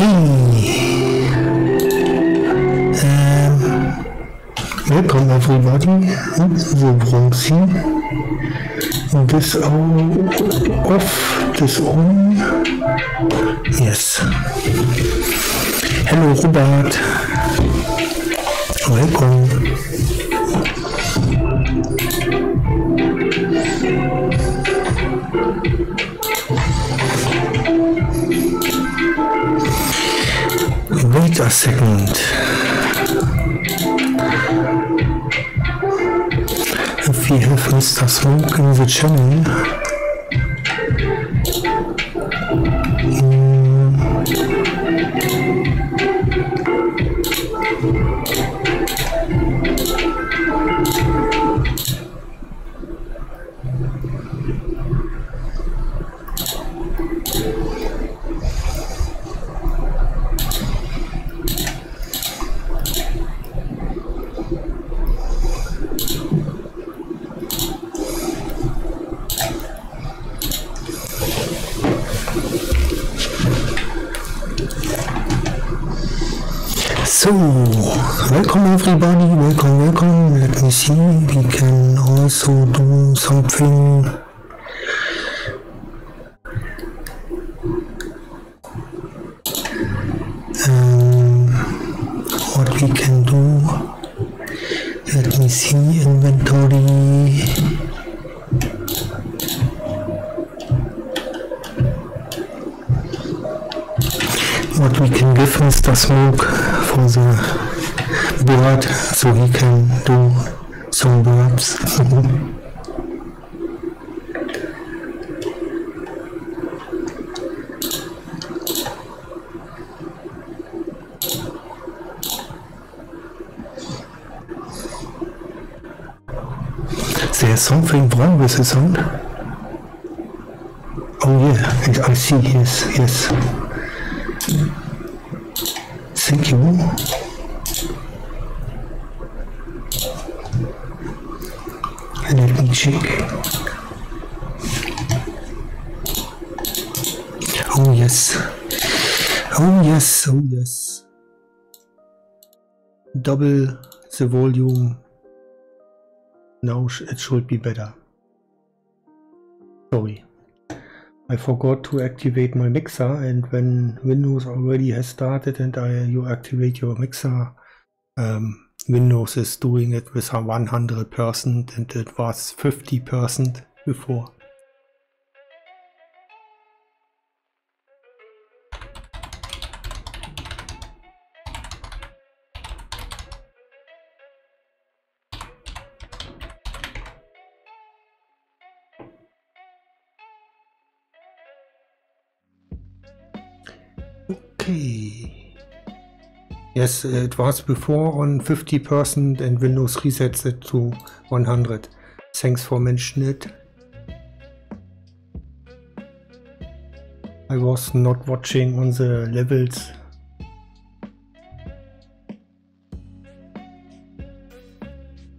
Okay. Ähm, willkommen auf Rivaki, Und das auch auf das On. Yes. Hallo Robert. Willkommen. seguinte. Eu fiz a felicitação que nos adicionei. The sound. Oh yeah, I see, yes, yes. Thank you. And let me check. Oh yes. Oh yes, oh yes. Double the volume. Now it should be better. Sorry. I forgot to activate my mixer and when Windows already has started and I, you activate your mixer, um, Windows is doing it with a 100% and it was 50% before. Okay. Yes, it was before on 50% and Windows resets it to 100. Thanks for mentioning it. I was not watching on the levels.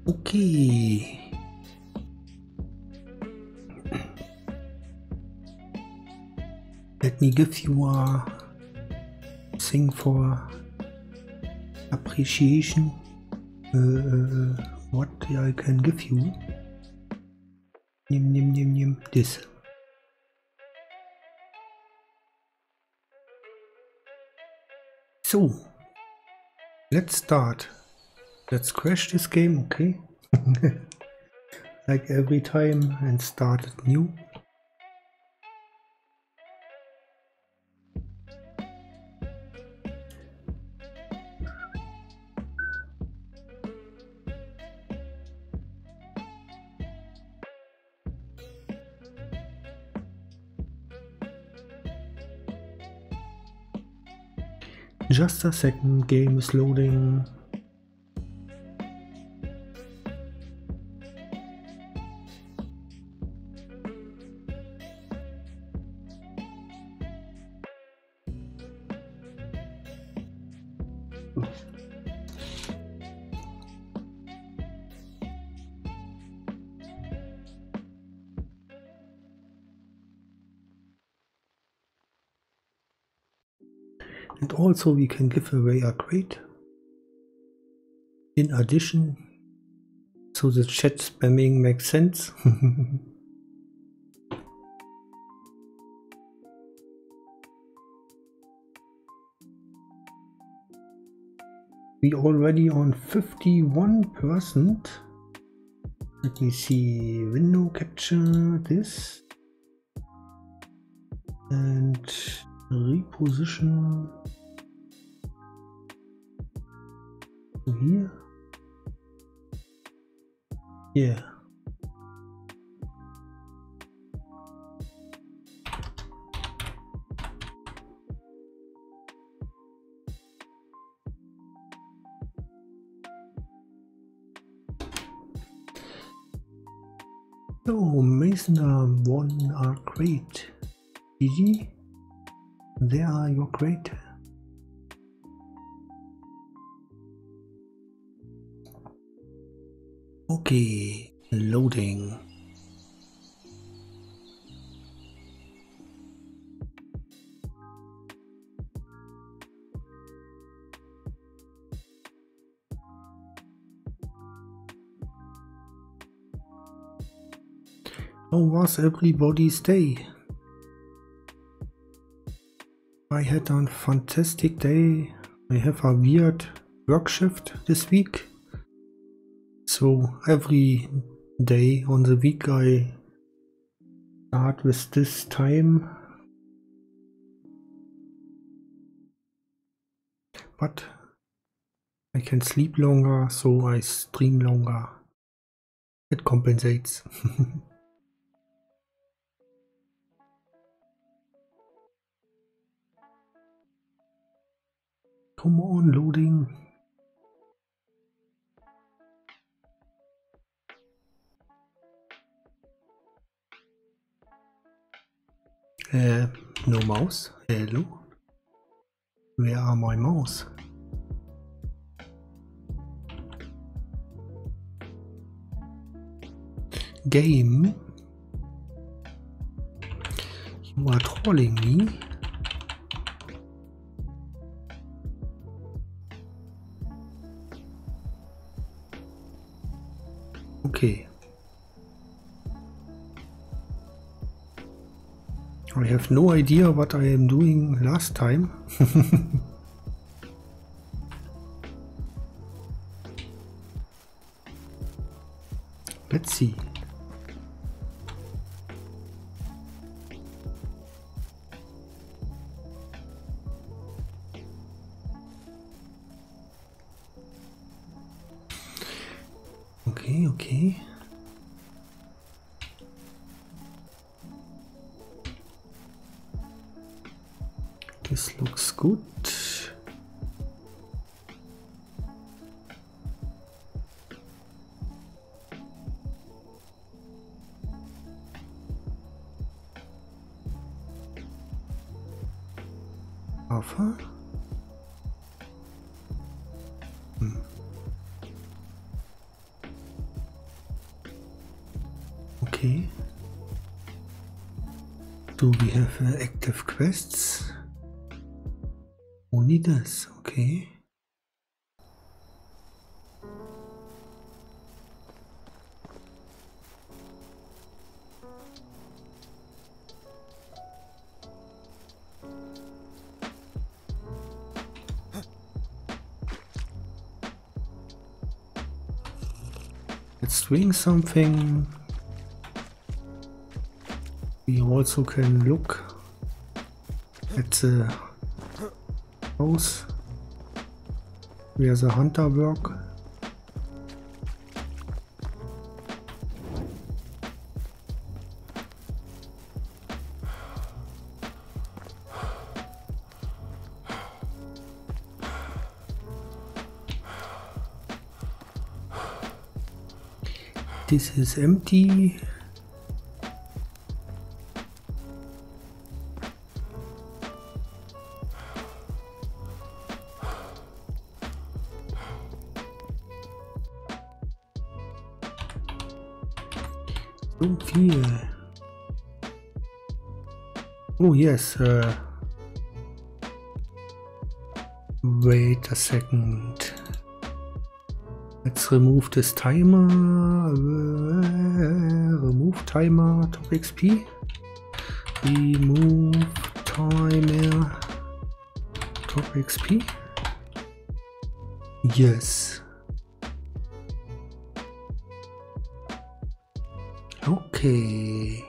Okay. Let me give you a thing for appreciation. Uh, uh, what I can give you? Nim, nim, nim, nim. This. So, let's start. Let's crash this game, okay? like every time and start it new. Just a second, game is loading. Also we can give away a crate. In addition, so the chat spamming makes sense. we already on 51%. Let me see, window capture this and reposition here. Yeah. So, Mason one are great. GG. There are your great. Okay, loading. How was everybody's day? I had a fantastic day. I have a weird work shift this week. So every day on the week I start with this time. But I can sleep longer, so I stream longer. It compensates. Come on, loading. Uh, no mouse. Hello. Where are my mouse? Game. You are trolling me. Okay. I have no idea what I am doing last time. Let's see. This looks good. Hmm. Okay. Do we have uh, active quests? This, okay. Let's doing something. We also can look at the house where the hunter work. This is empty. Uh, Wait a second. Let's remove this timer. Uh, remove timer top XP. Remove timer top XP. Yes. Okay.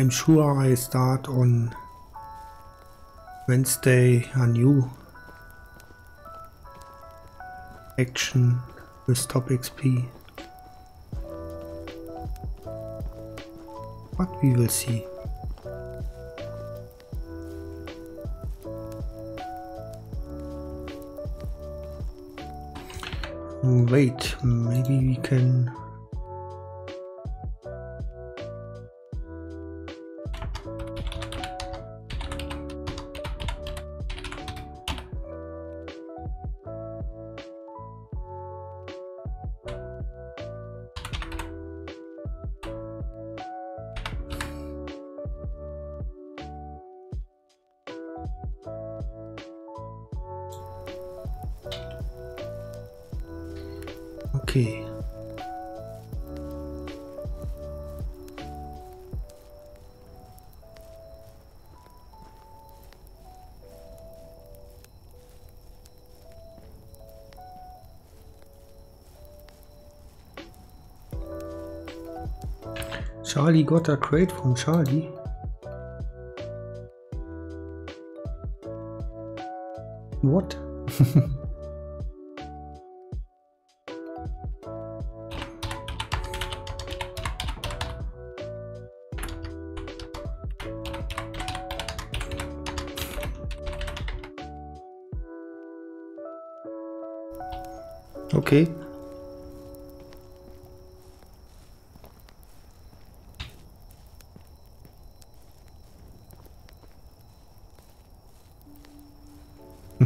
I'm sure I start on Wednesday a new action with top XP. But we will see. Wait, maybe we can got a crate from Charlie. What? Okay.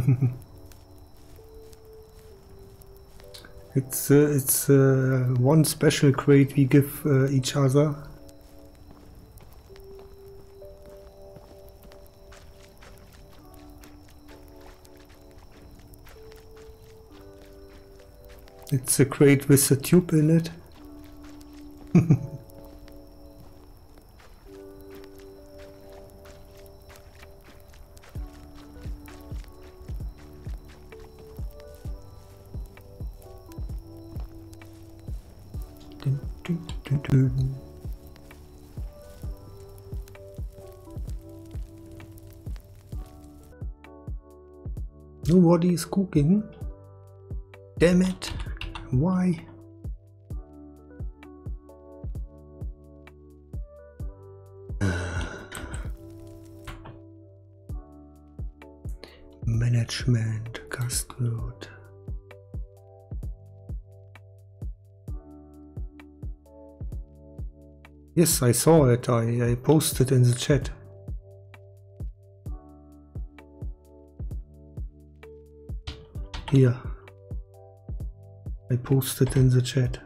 it's uh, it's uh, one special crate we give uh, each other. It's a crate with a tube in it. is cooking. Damn it. Why? Management, Gastwirt. Yes, I saw it. I, I posted in the chat. Here. I posted in the chat.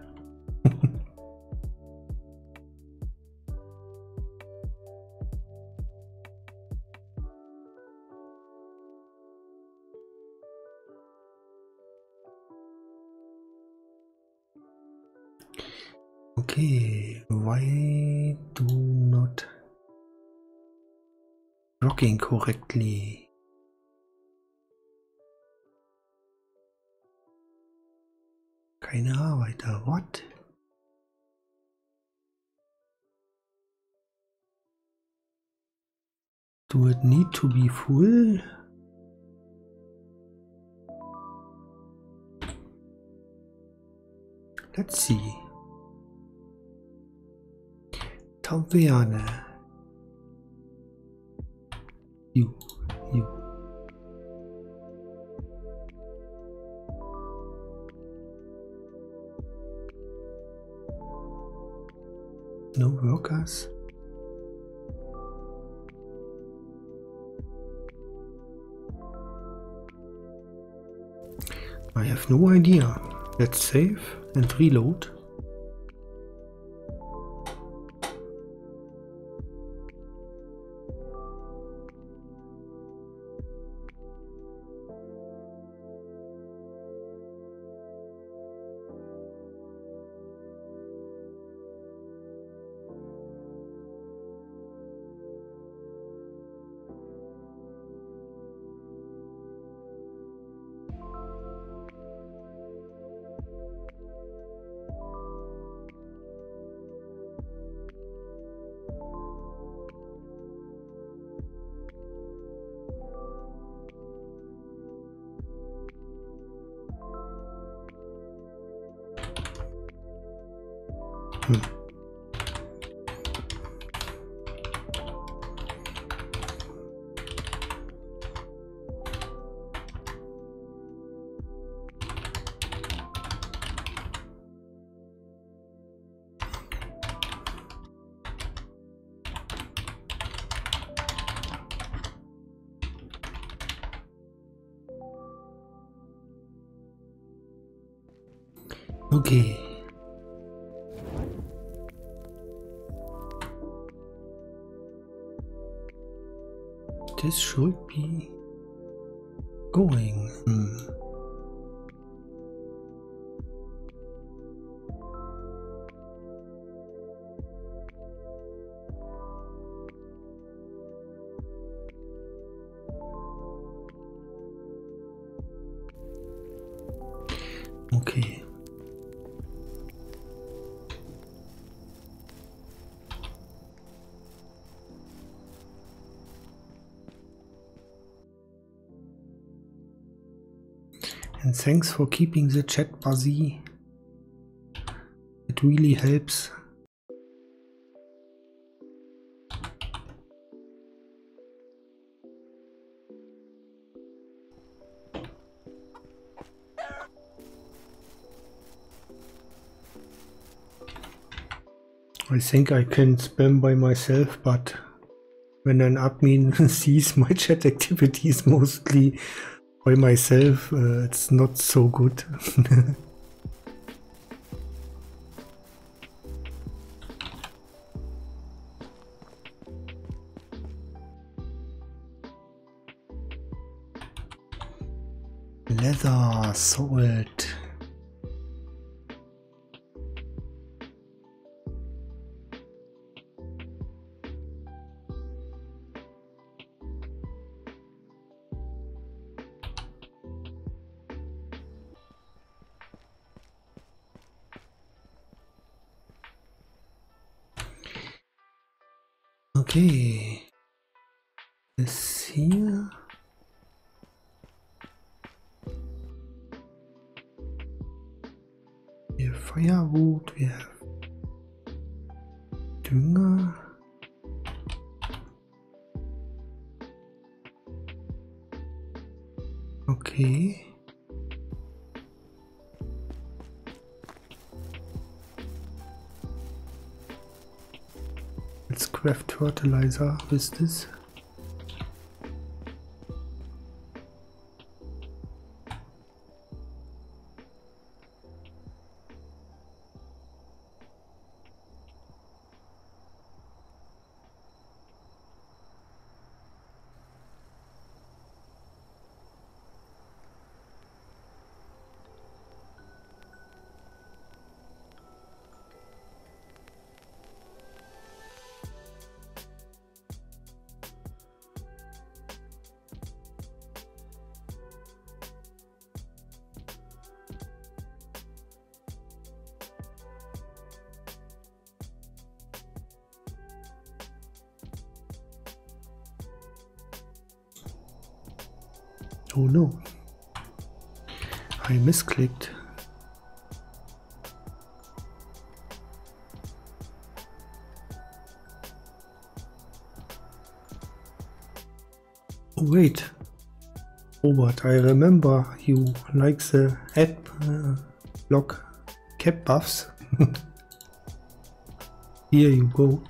Need to be full? Let's see. Taverne. You, you. No workers? I have no idea. Let's save and reload. Going. Hmm. Thanks for keeping the chat buzzy. It really helps. I think I can spam by myself, but when an admin sees my chat activity, activities mostly by myself, uh, it's not so good. Leather, salt. Fertilizer with this. Remember you like the uh, block cap buffs. Here you go.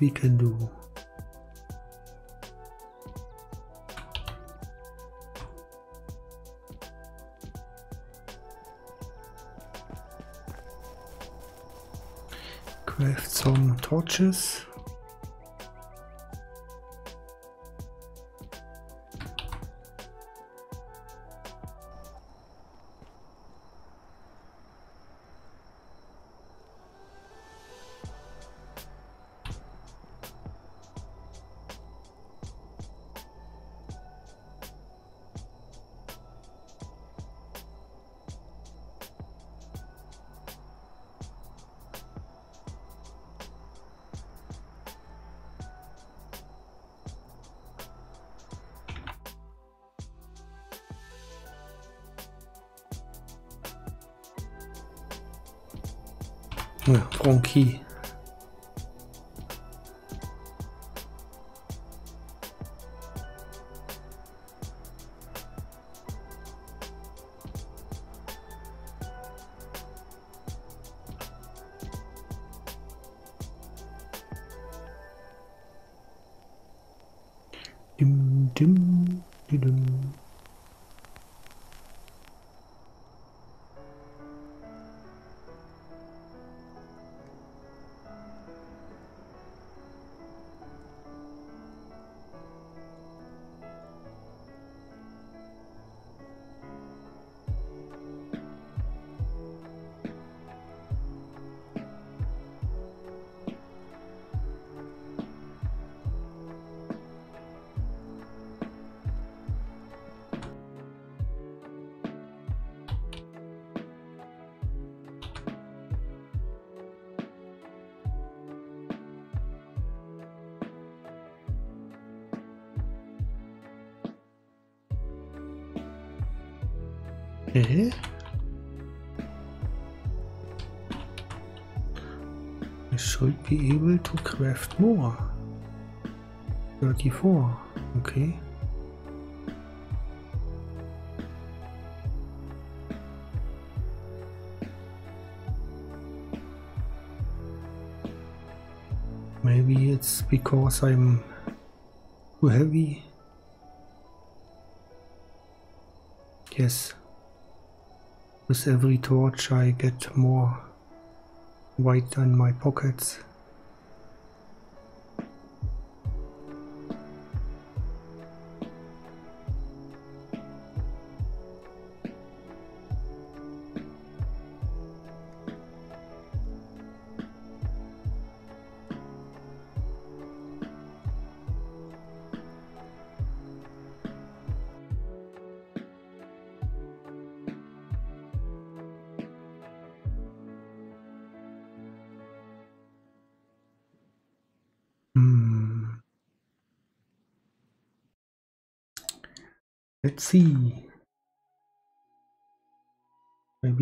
We can do? Craft some torches. bronchien Okay. I should be able to craft more. 34. Okay. Maybe it's because I'm too heavy. Yes. With every torch I get more white in my pockets.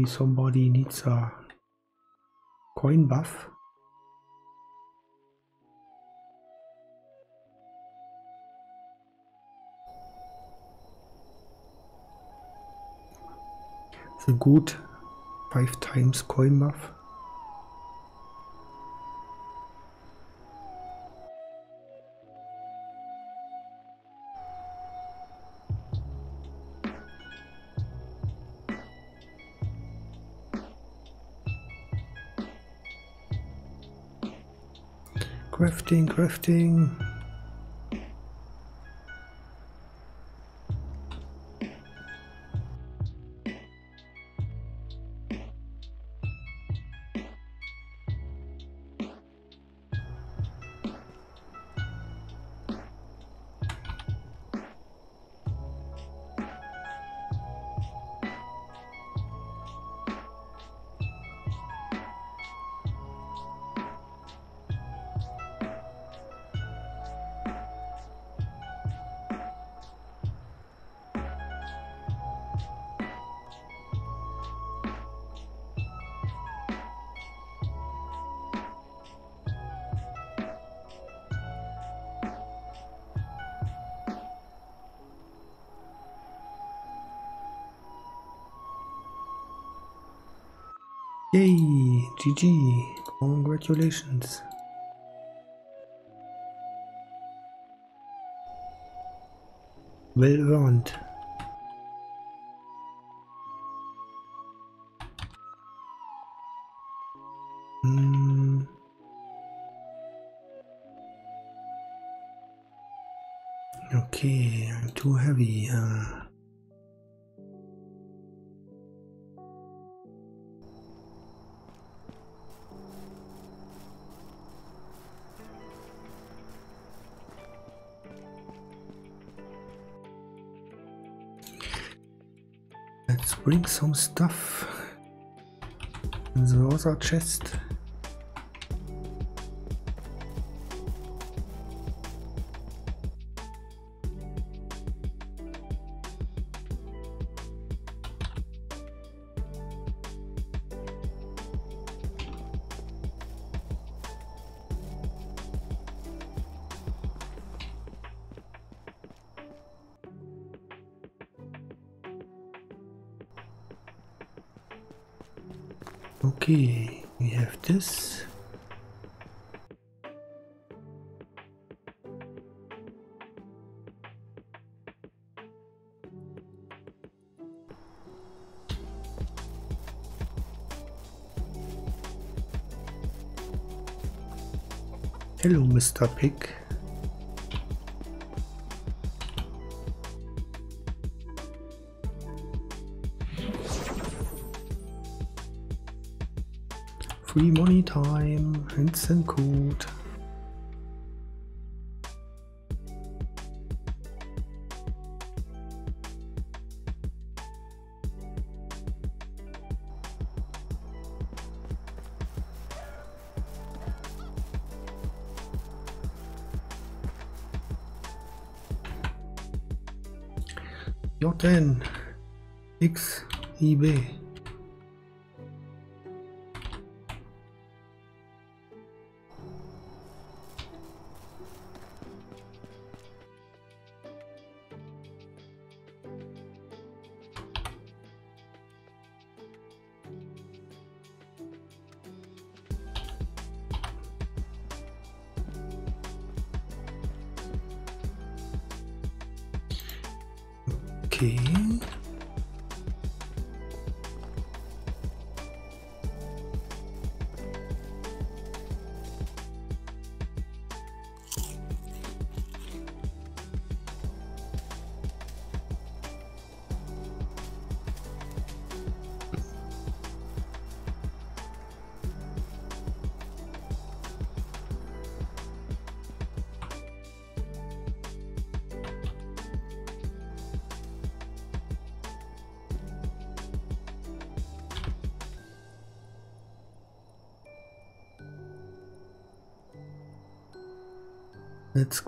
Somebody needs a coin buff. It's a good five times coin buff. Crafting, crafting. Yay, GG, congratulations. Well earned. Some stuff in the other chest. Pig. Free money time, code. J10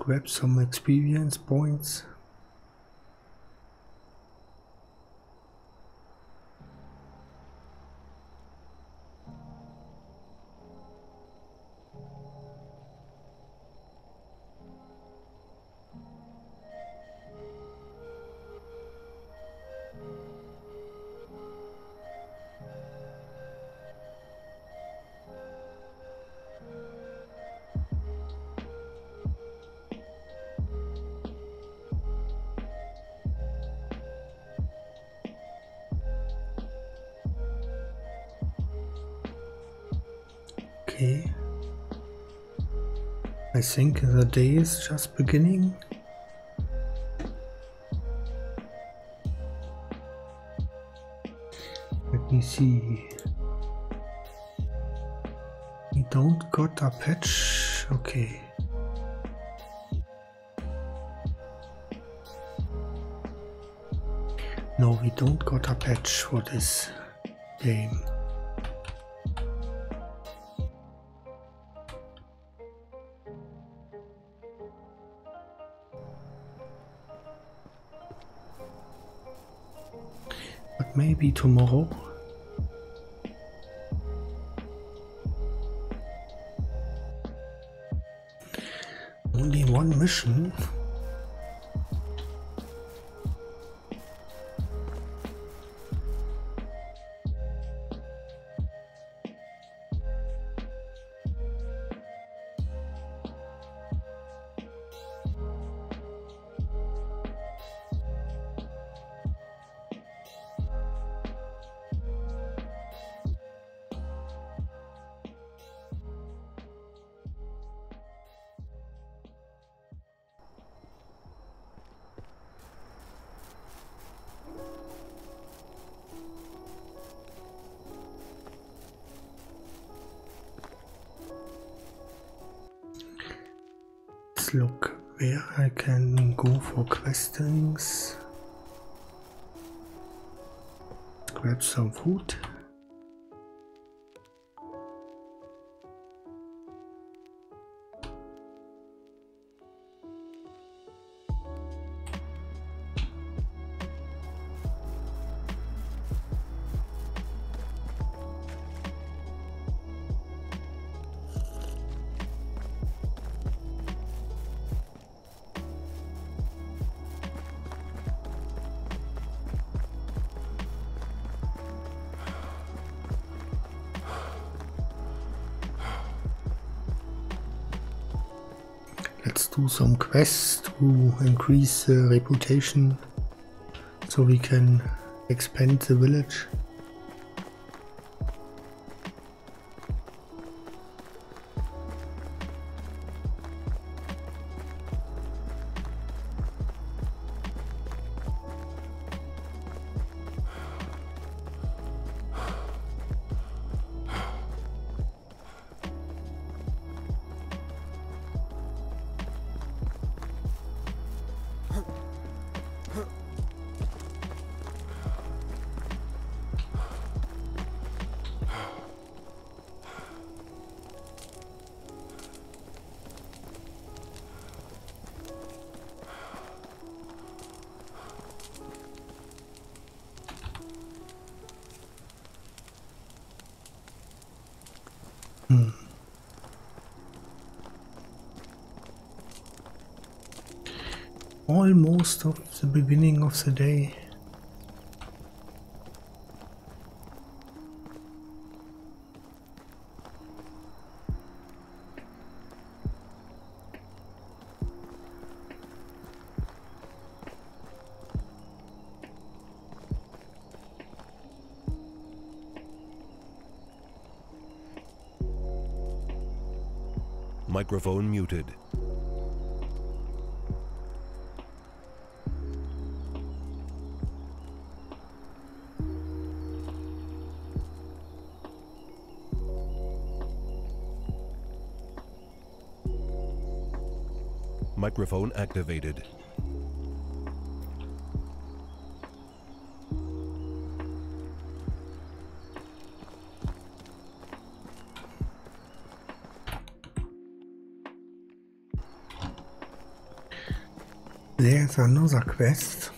grab some experience points. I think the day is just beginning. Let me see. We don't got a patch. Okay. No, we don't got a patch for this game. Maybe tomorrow. Only one mission. Some quests to increase the reputation so we can expand the village. Of the day. Microphone muted. Microphone activated. There's another quest.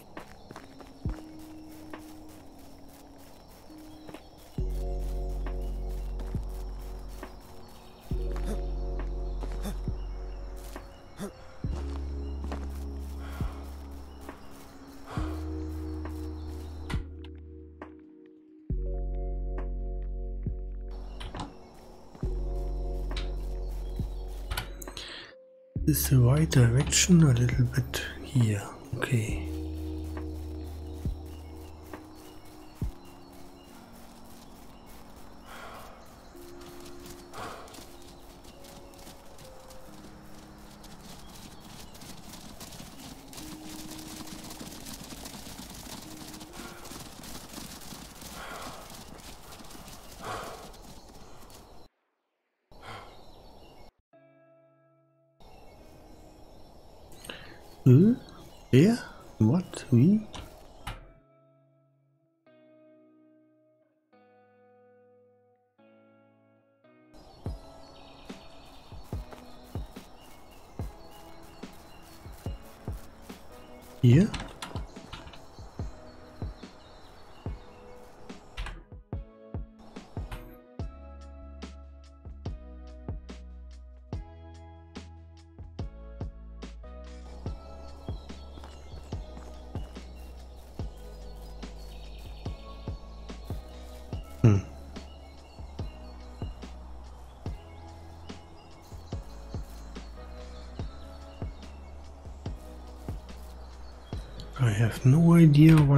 The right direction a little bit here? Okay.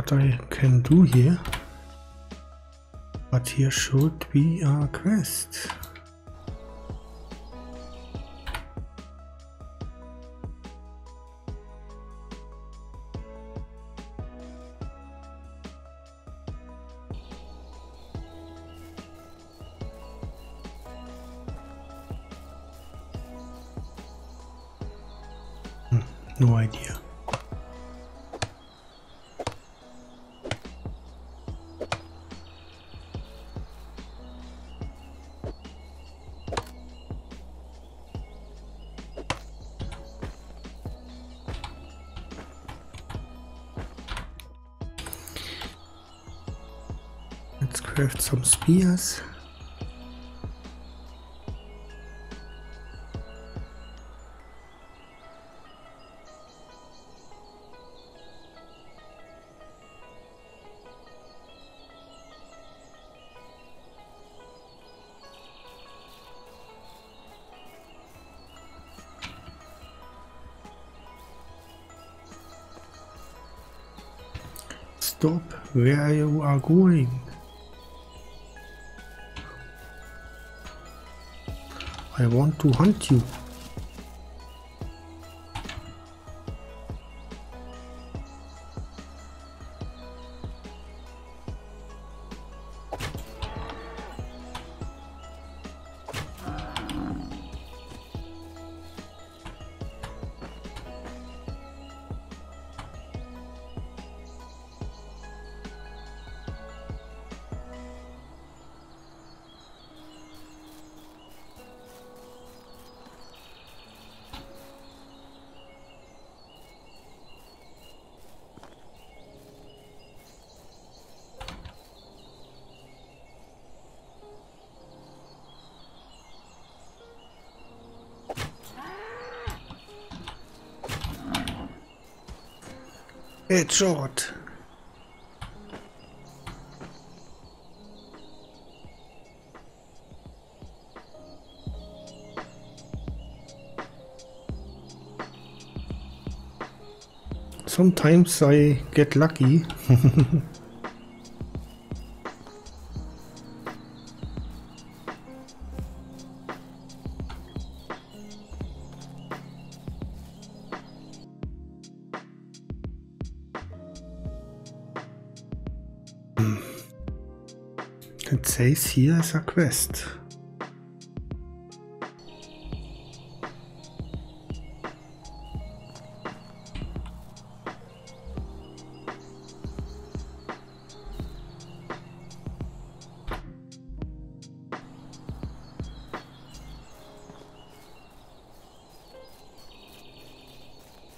What I can do here. But here should be a quest. Stop where you are going. I want to hunt you. Headshot. Sometimes I get lucky. says here is a quest.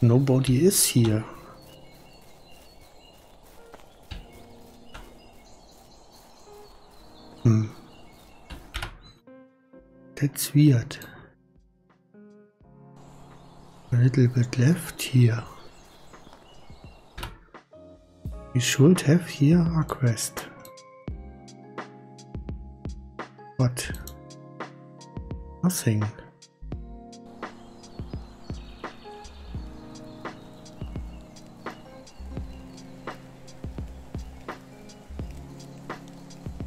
Nobody is here. That's weird. A little bit left here. We should have here a quest. But Nothing.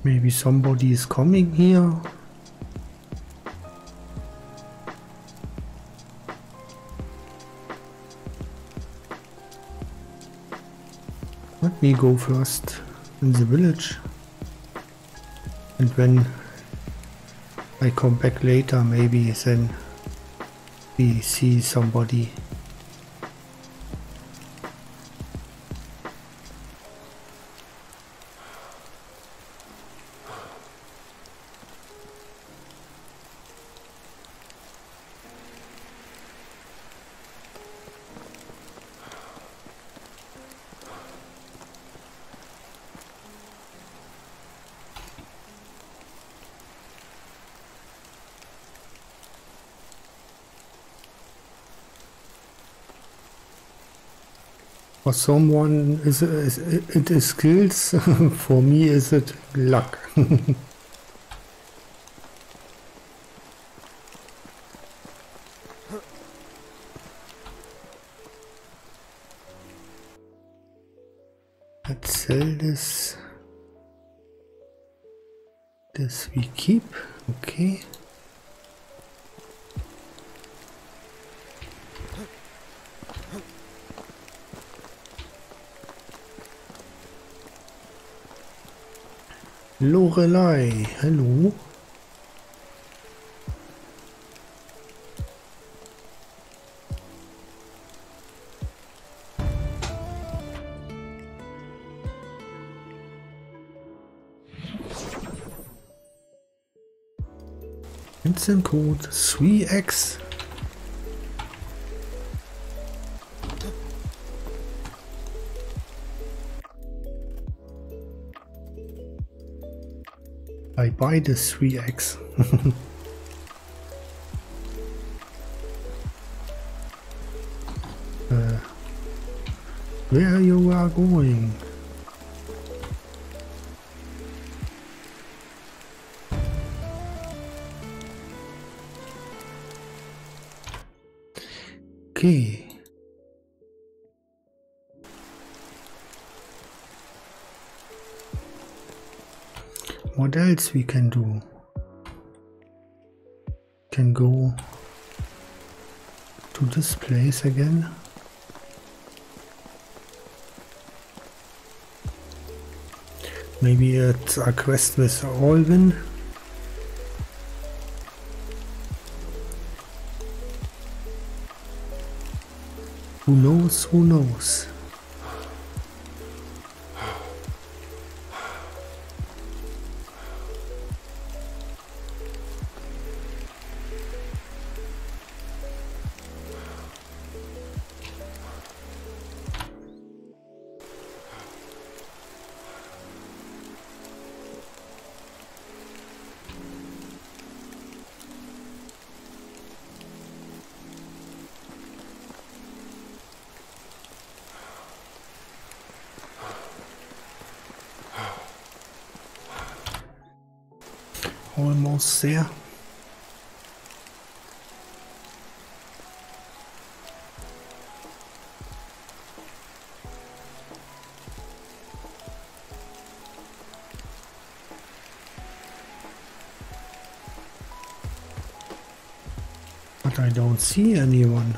Maybe somebody is coming here. Me go first in the village. And when I come back later, maybe then we see somebody. For someone is, is it is skills. For me, is it luck? vorbei. Hallo? Instant Code 3X. I buy the 3x. uh, where you are going? Okay. What else we can do? Can go to this place again. Maybe it's a quest with Alvin. Who knows, who knows? I don't see anyone.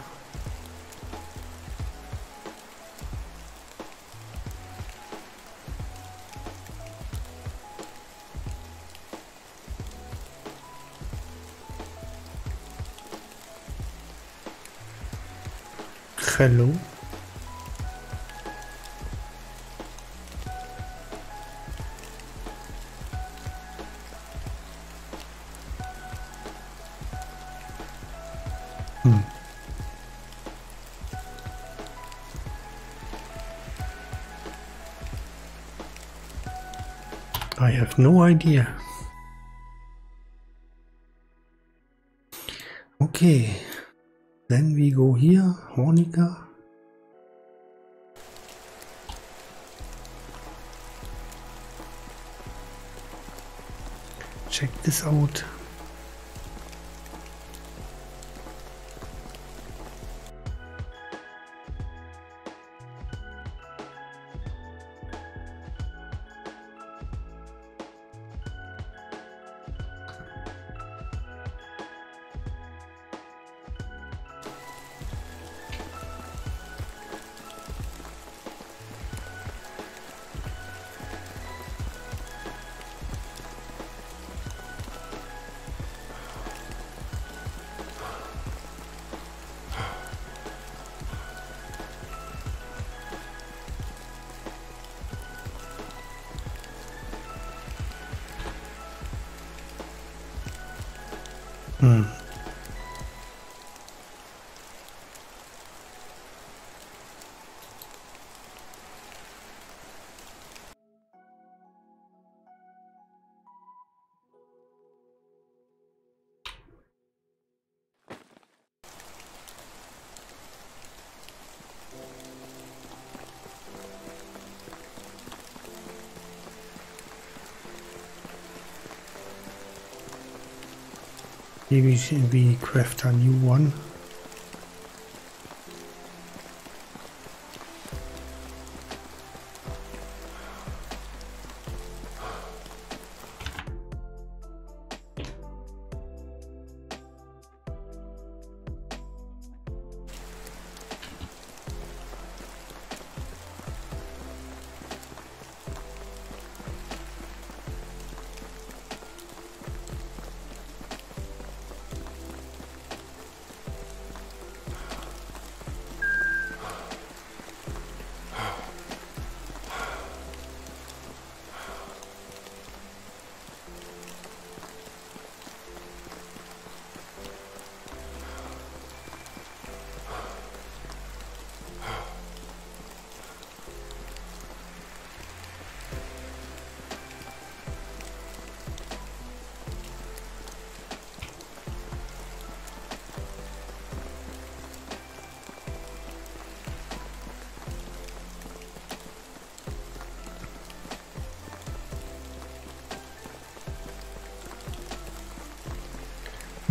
Hello. No idea. Okay. Then we go here, Hornica. Check this out. Maybe we craft a new one.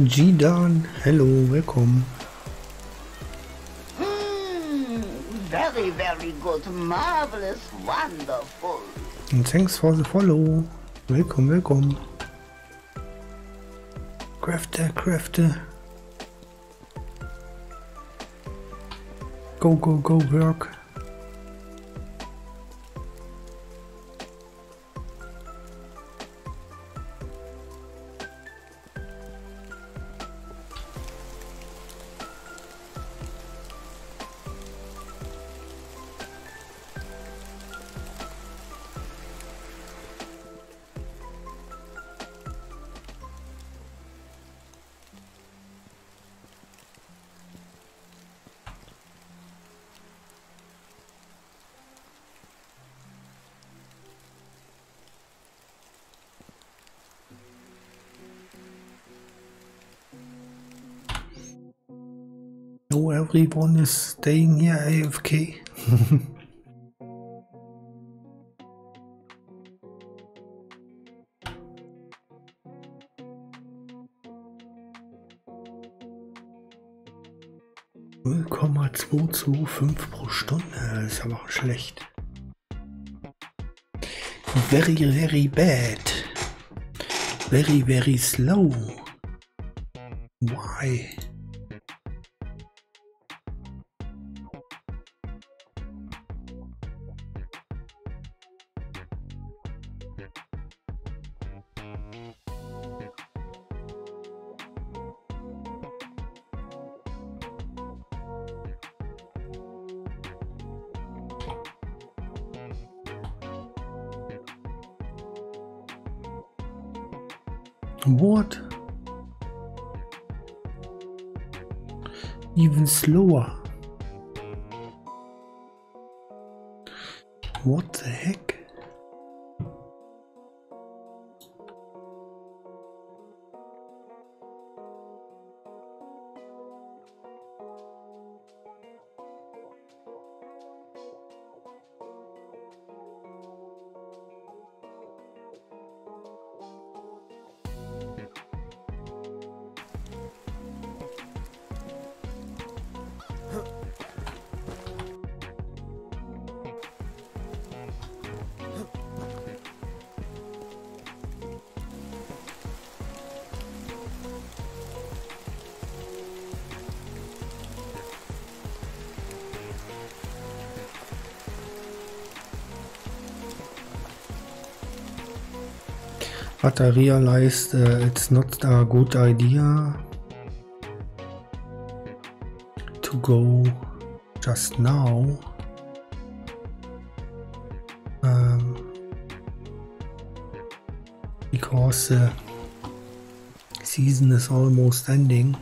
G-Dan, hello, welcome. Mm, very, very good. Marvelous. Wonderful. And thanks for the follow. Welcome, welcome. Crafter, crafter. Go, go, go, work. Everyone is staying here AFK. Null Komma zwei zwei fünf pro Stunde, das ist aber schlecht. Very, very bad. Very, very slow. But I realized uh, it's not a good idea to go just now. Um, because the season is almost ending.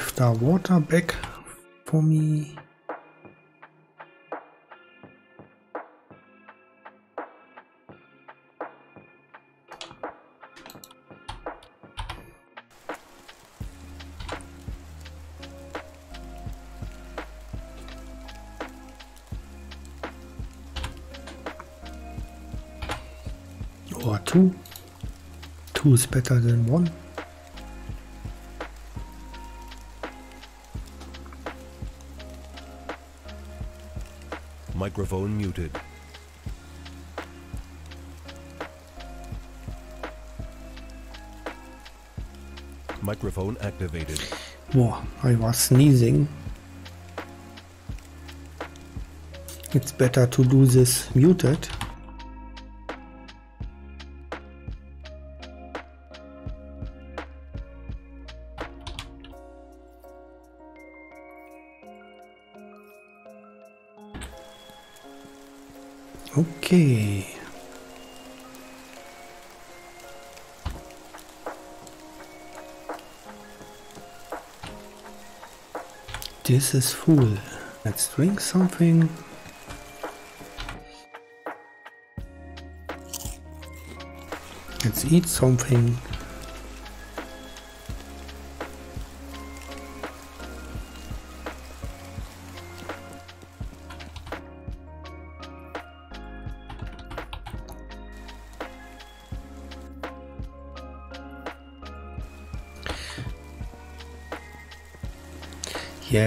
Craft a water back for me. Or two. Two is better than one. Microphone muted. Microphone activated. Boah, I was sneezing. It's better to do this muted. Okay. This is full. Let's drink something. Let's eat something.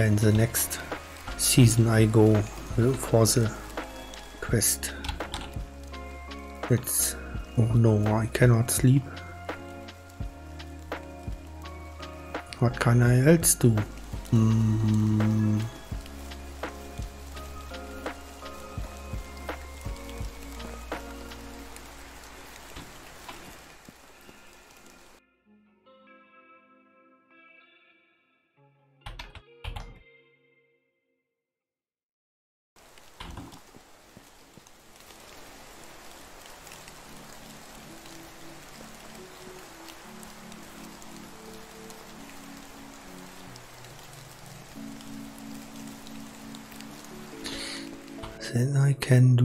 In the next season I go for the quest. It's oh no, I cannot sleep. What can I else do? Mm. ficando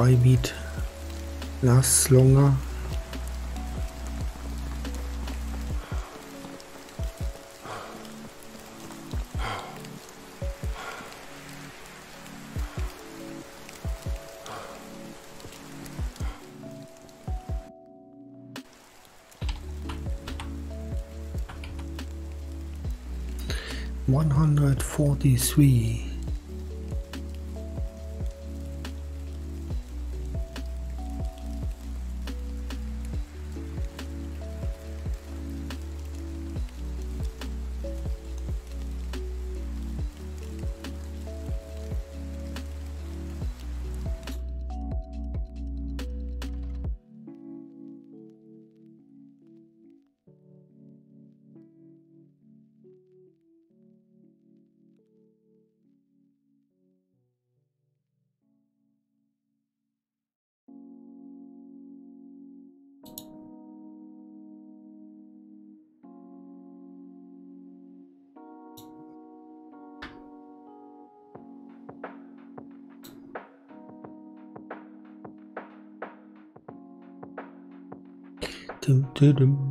dry meat lasts longer. One hundred forty three. Dum,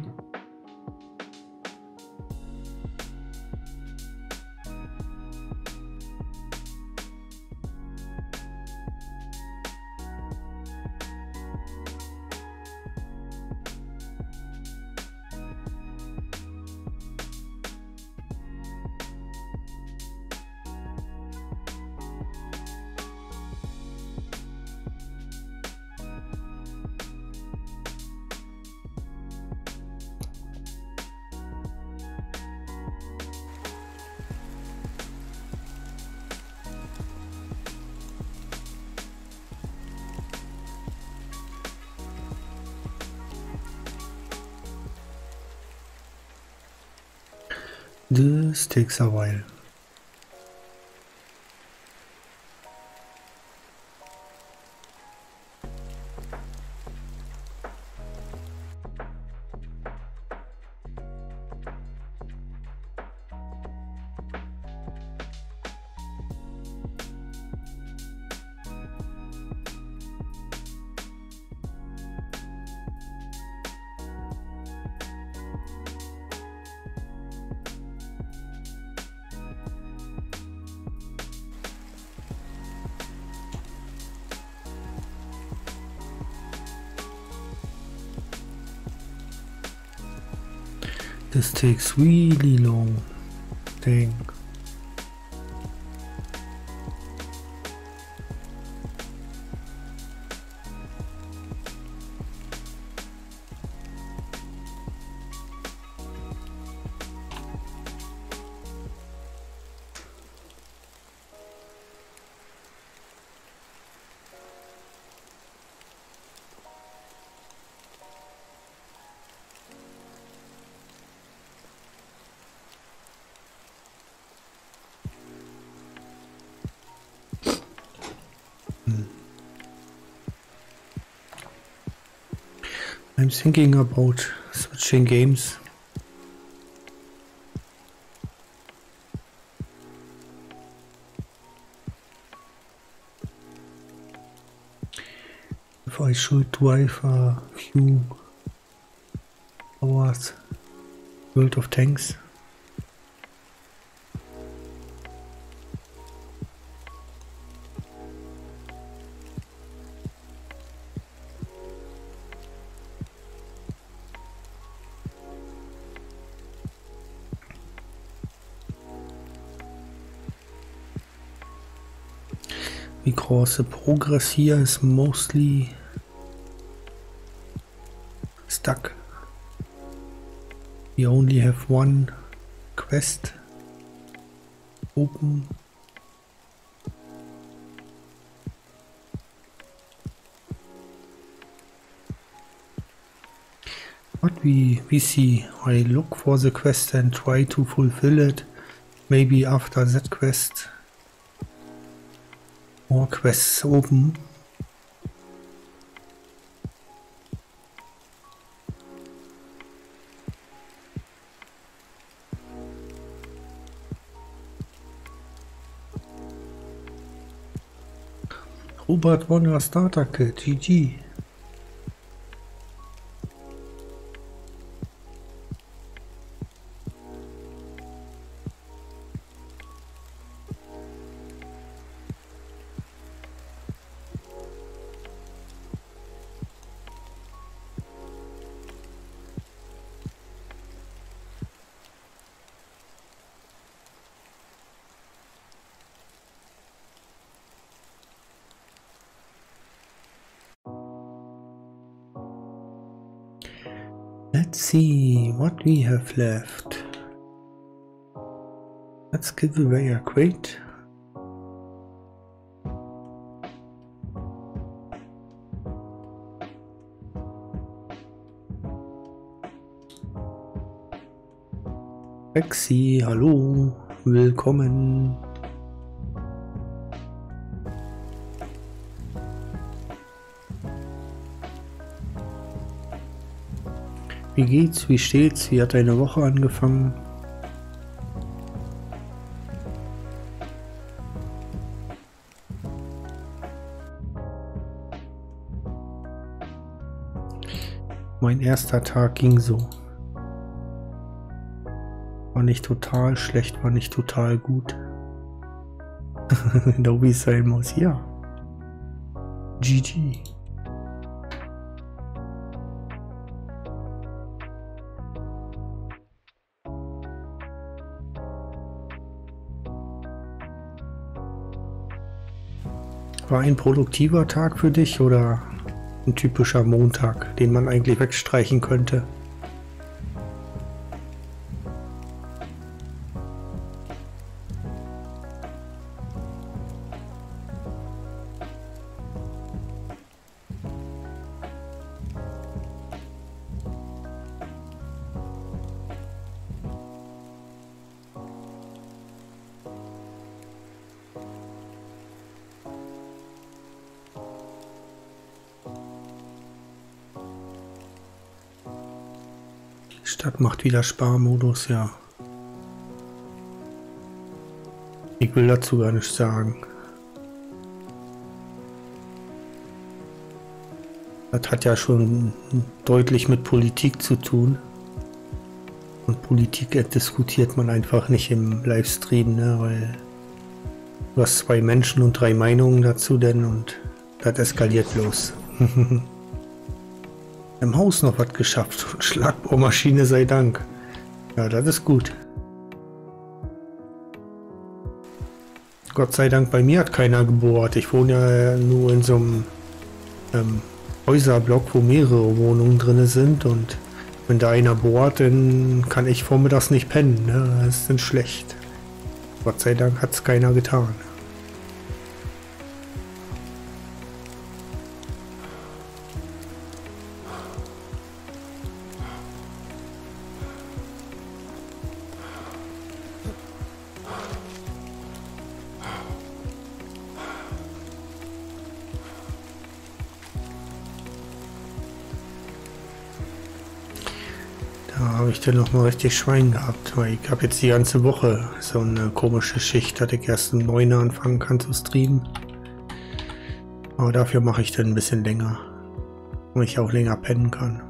takes a while. Takes really long. Dang. I'm thinking about switching games. If I should drive a few hours World of Tanks. Because the progress here is mostly stuck. We only have one quest open. But we, we see, I look for the quest and try to fulfill it. Maybe after that quest More Quests oben. Robert Warner Starter Kit, GG. Have left. Let's give away a crate. Rexy, hallo, willkommen. Wie geht's? Wie steht's? Wie hat deine Woche angefangen? Mein erster Tag ging so. War nicht total schlecht, war nicht total gut. es sein muss, ja. GG. War ein produktiver Tag für dich oder ein typischer Montag, den man eigentlich wegstreichen könnte? Wieder Sparmodus, ja. Ich will dazu gar nichts sagen. Das hat ja schon deutlich mit Politik zu tun. Und Politik diskutiert man einfach nicht im Livestream, ne? weil du hast zwei Menschen und drei Meinungen dazu denn und das eskaliert bloß. Im Haus noch was geschafft. Schlagbohrmaschine sei Dank. Ja, das ist gut. Gott sei Dank, bei mir hat keiner gebohrt. Ich wohne ja nur in so einem ähm, Häuserblock, wo mehrere Wohnungen drin sind. Und wenn da einer bohrt, dann kann ich vormittags nicht pennen. Ne? Das ist dann schlecht. Gott sei Dank hat es keiner getan. Ich denn noch mal richtig Schwein gehabt, weil ich habe jetzt die ganze Woche so eine komische Schicht, dass ich erst um 9 anfangen kann zu streamen. Aber dafür mache ich dann ein bisschen länger. wo ich auch länger pennen kann.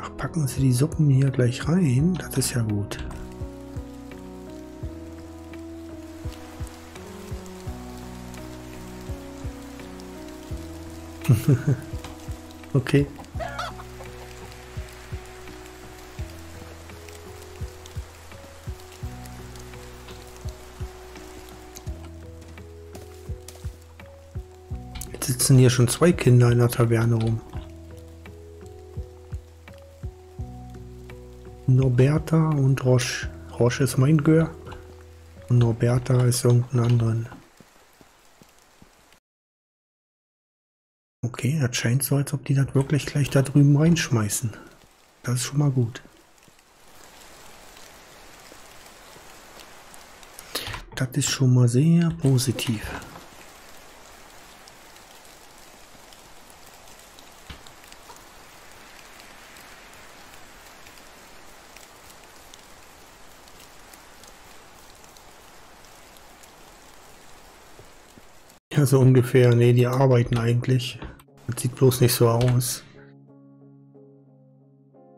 Ach, packen Sie die Suppen hier gleich rein? Das ist ja gut. okay. Sitzen hier schon zwei Kinder in der Taverne rum. Norberta und Roche. Roche ist mein Gör. Und Norberta ist irgendein anderen. Okay, das scheint so, als ob die das wirklich gleich da drüben reinschmeißen. Das ist schon mal gut. Das ist schon mal sehr positiv. Ja, so ungefähr. Ne, die arbeiten eigentlich. Das sieht bloß nicht so aus.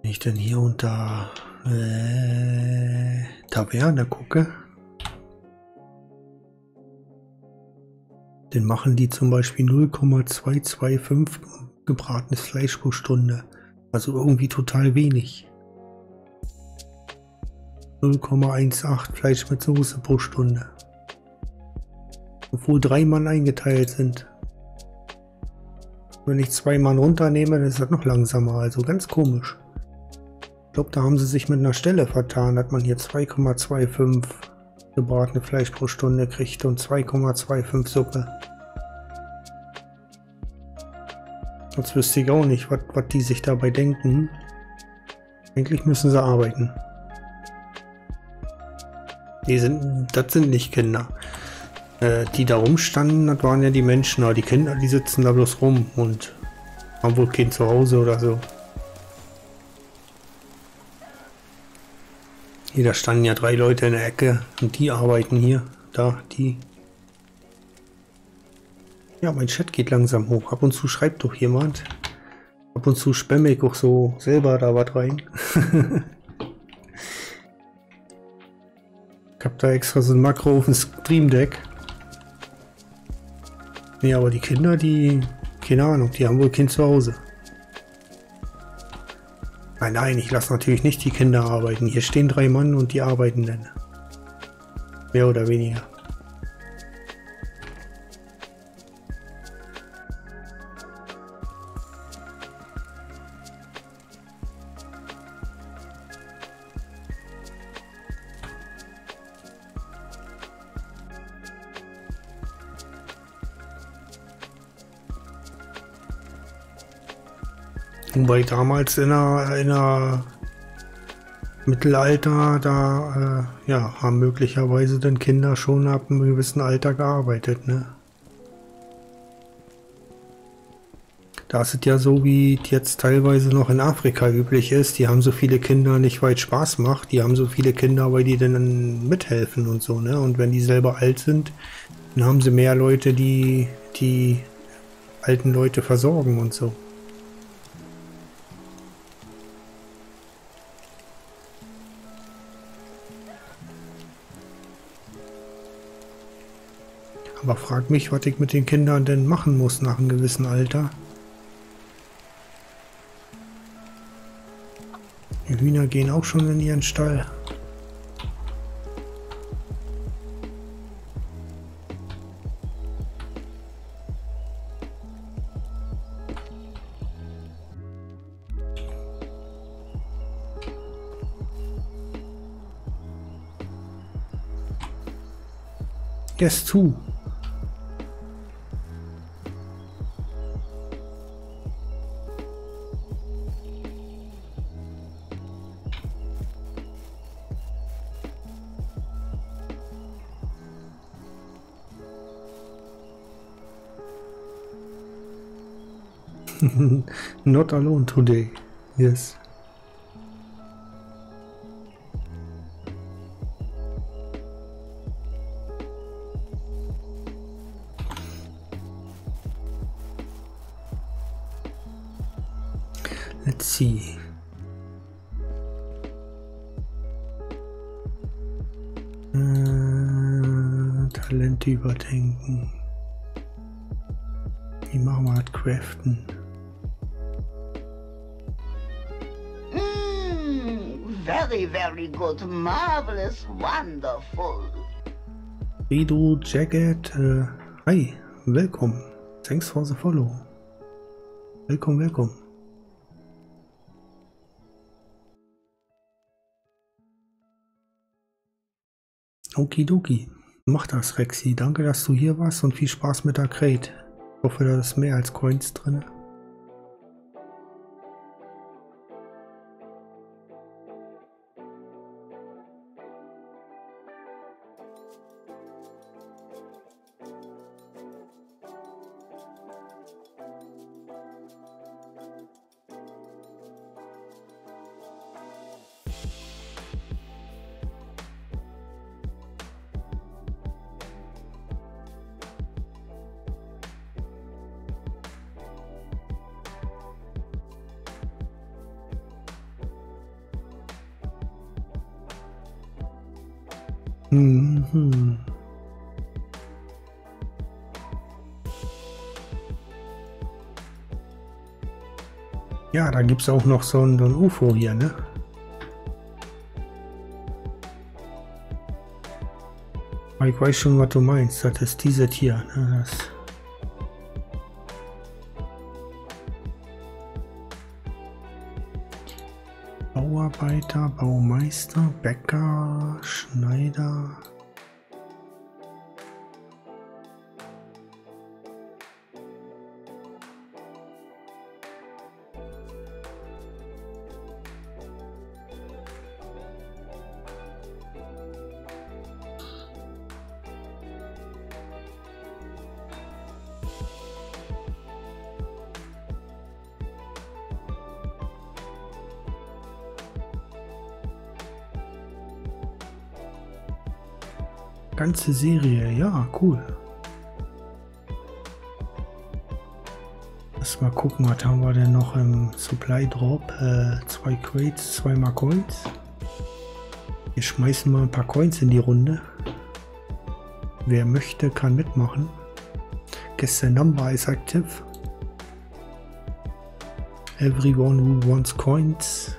Wenn ich denn hier unter äh, Taverne gucke, dann machen die zum Beispiel 0,225 gebratenes Fleisch pro Stunde. Also irgendwie total wenig. 0,18 Fleisch mit Soße pro Stunde. Obwohl drei Mann eingeteilt sind. Wenn ich zwei Mann runternehme, dann ist das noch langsamer. Also ganz komisch. Ich glaube, da haben sie sich mit einer Stelle vertan, dass man hier 2,25 gebratene Fleisch pro Stunde kriegt und 2,25 Suppe. Jetzt wüsste ich auch nicht, was die sich dabei denken. Eigentlich müssen sie arbeiten. Die sind, das sind nicht Kinder. Äh, die da rumstanden, das waren ja die Menschen, aber die Kinder, die sitzen da bloß rum und haben wohl kein Zuhause oder so. Hier, da standen ja drei Leute in der Ecke und die arbeiten hier. Da, die. Ja, mein Chat geht langsam hoch. Ab und zu schreibt doch jemand. Ab und zu spamme ich auch so selber da was rein. ich hab da extra so ein Makro auf dem Stream Deck. Nee, aber die Kinder, die, keine Ahnung, die haben wohl Kind zu Hause. Nein, nein, ich lasse natürlich nicht die Kinder arbeiten. Hier stehen drei Mann und die arbeiten dann. Mehr oder weniger. Wobei damals in der, in der Mittelalter, da äh, ja, haben möglicherweise dann Kinder schon ab einem gewissen Alter gearbeitet, ne? Da ist es ja so, wie jetzt teilweise noch in Afrika üblich ist. Die haben so viele Kinder nicht, weil es Spaß macht. Die haben so viele Kinder, weil die dann mithelfen und so, ne? Und wenn die selber alt sind, dann haben sie mehr Leute, die die alten Leute versorgen und so. Aber frag mich, was ich mit den Kindern denn machen muss nach einem gewissen Alter. Die Hühner gehen auch schon in ihren Stall. Yes, too. Not alone today. Yes. Marvelous, wonderful. Redo Jacket, äh, hi, welcome. Thanks for the follow. Welcome, welcome. Okidoki. Mach das, Rexy. Danke, dass du hier warst und viel Spaß mit der Crate. Ich hoffe, da ist mehr als Coins drin. Gibt es auch noch so ein, so ein UFO hier, ne? Ich weiß schon, was du meinst. Das ist dieses hier. Ne? Das Bauarbeiter, Baumeister, Bäcker, Schneider. Ganze Serie, ja, cool. Lass mal gucken, was haben wir denn noch im Supply Drop? Äh, zwei Crates, zweimal Coins. Wir schmeißen mal ein paar Coins in die Runde. Wer möchte, kann mitmachen. The number is active. Everyone who wants coins.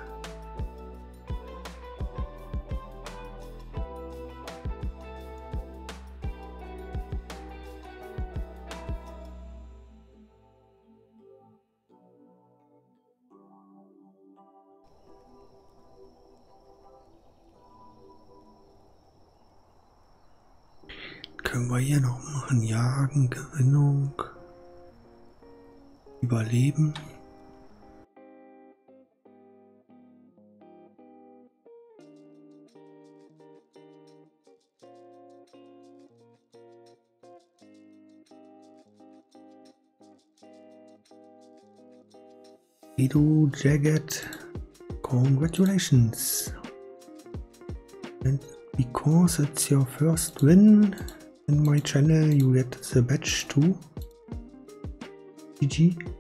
Können wir hier noch machen? Jagen, Gewinnung, Überleben. Edu Jagged, congratulations. And because it's your first win in my channel, you get the badge too. GG.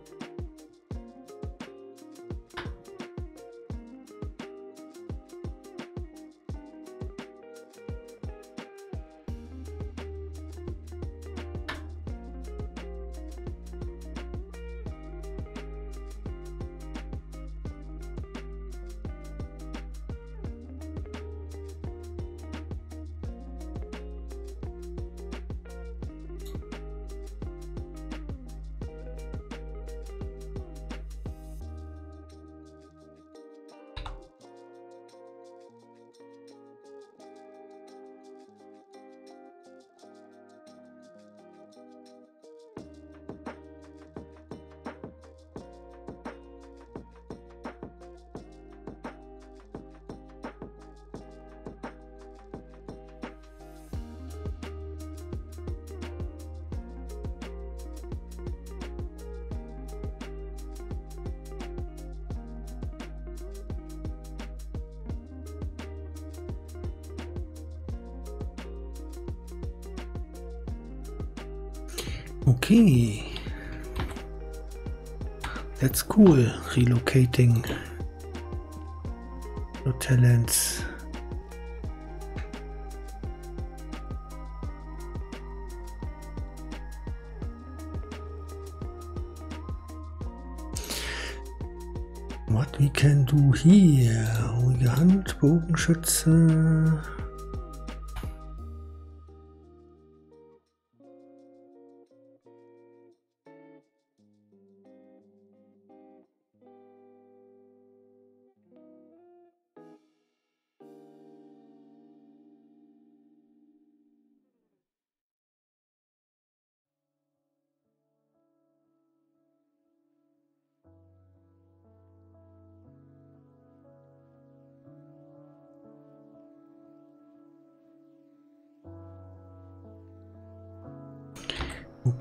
Relocating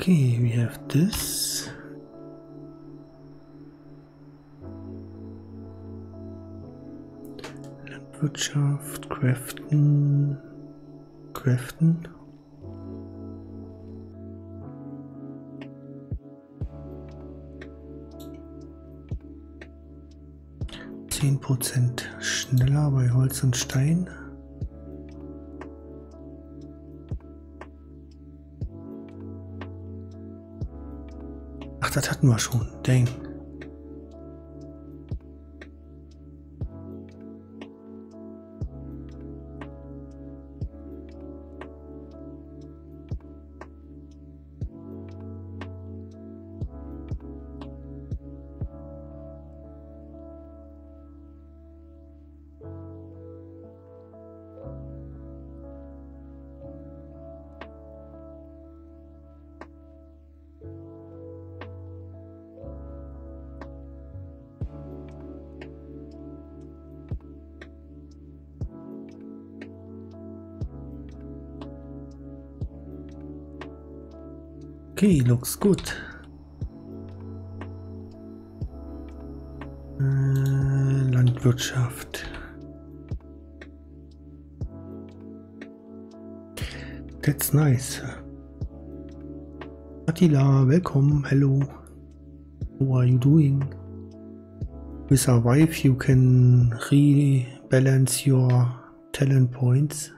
Okay, we have this. Landwirtschaft, Craften, Craften. Zehn Prozent schneller bei Holz und Stein. Hatten schon. Dang. Okay, looks good. Äh, Landwirtschaft. That's nice. Attila, welcome, hello. How are you doing? With a wife you can rebalance your talent points.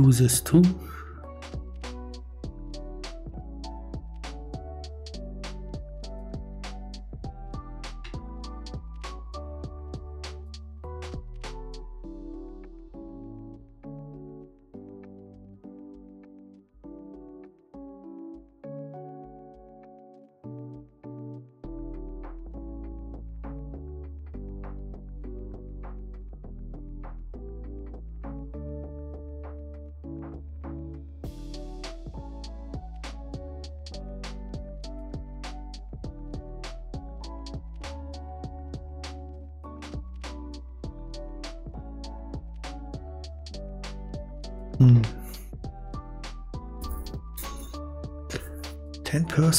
usas tu?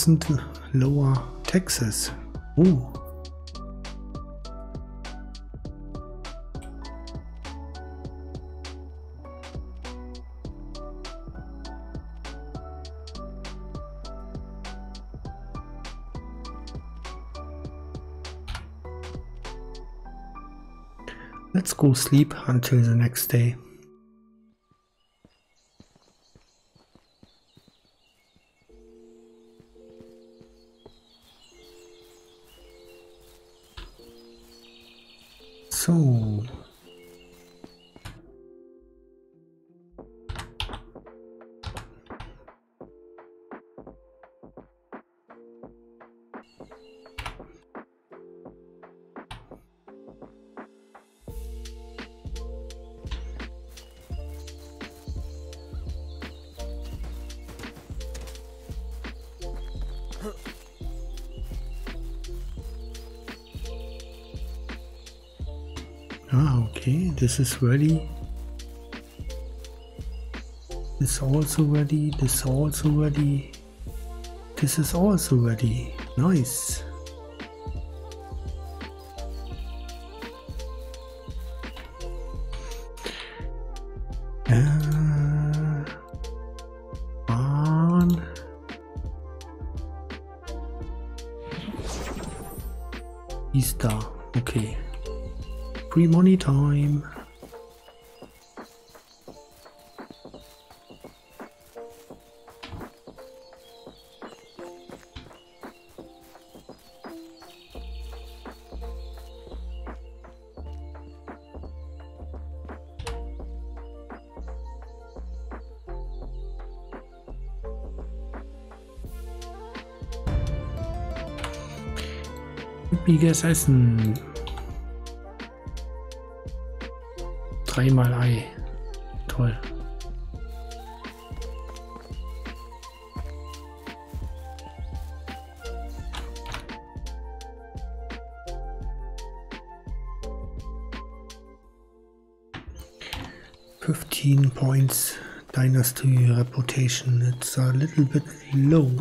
10% lower taxes. Ooh. Let's go sleep until the next day. This is ready. This also ready, this also ready. This is also ready. Nice. Üppiges Essen. Dreimal Ei. Toll. Fifteen points dynasty reputation. It's a little bit low,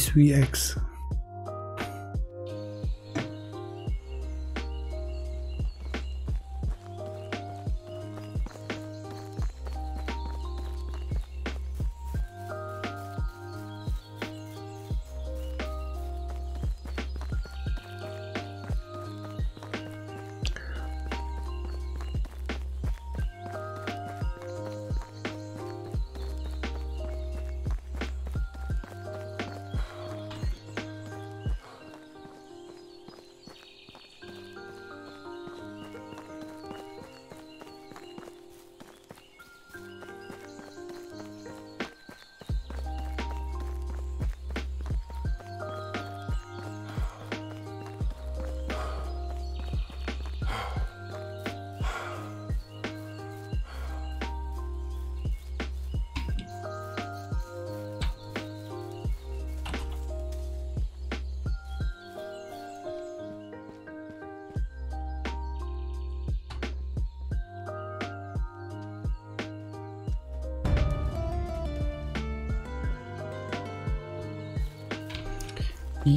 Give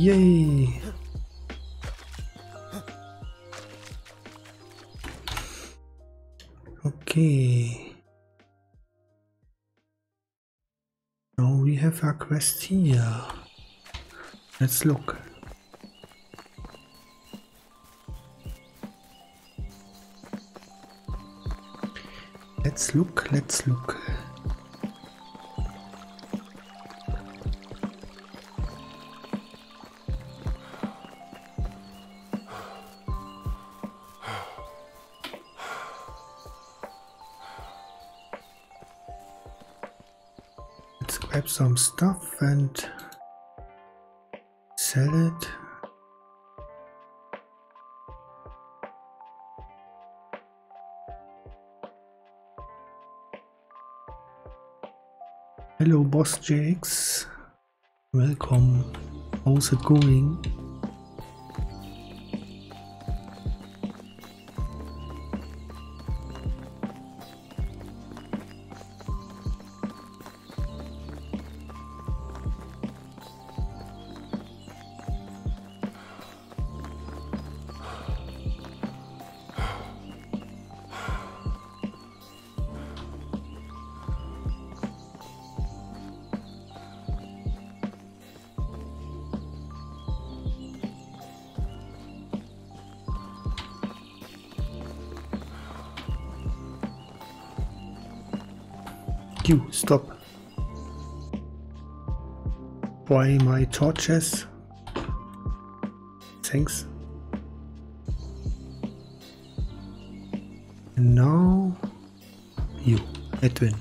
Yay! Okay. Now we have a quest here. Let's look. Let's look, let's look. Some stuff and sell it. Hello, Boss Jakes. Welcome. How's it going? You stop. Why my torches? Thanks. And now you, Edwin.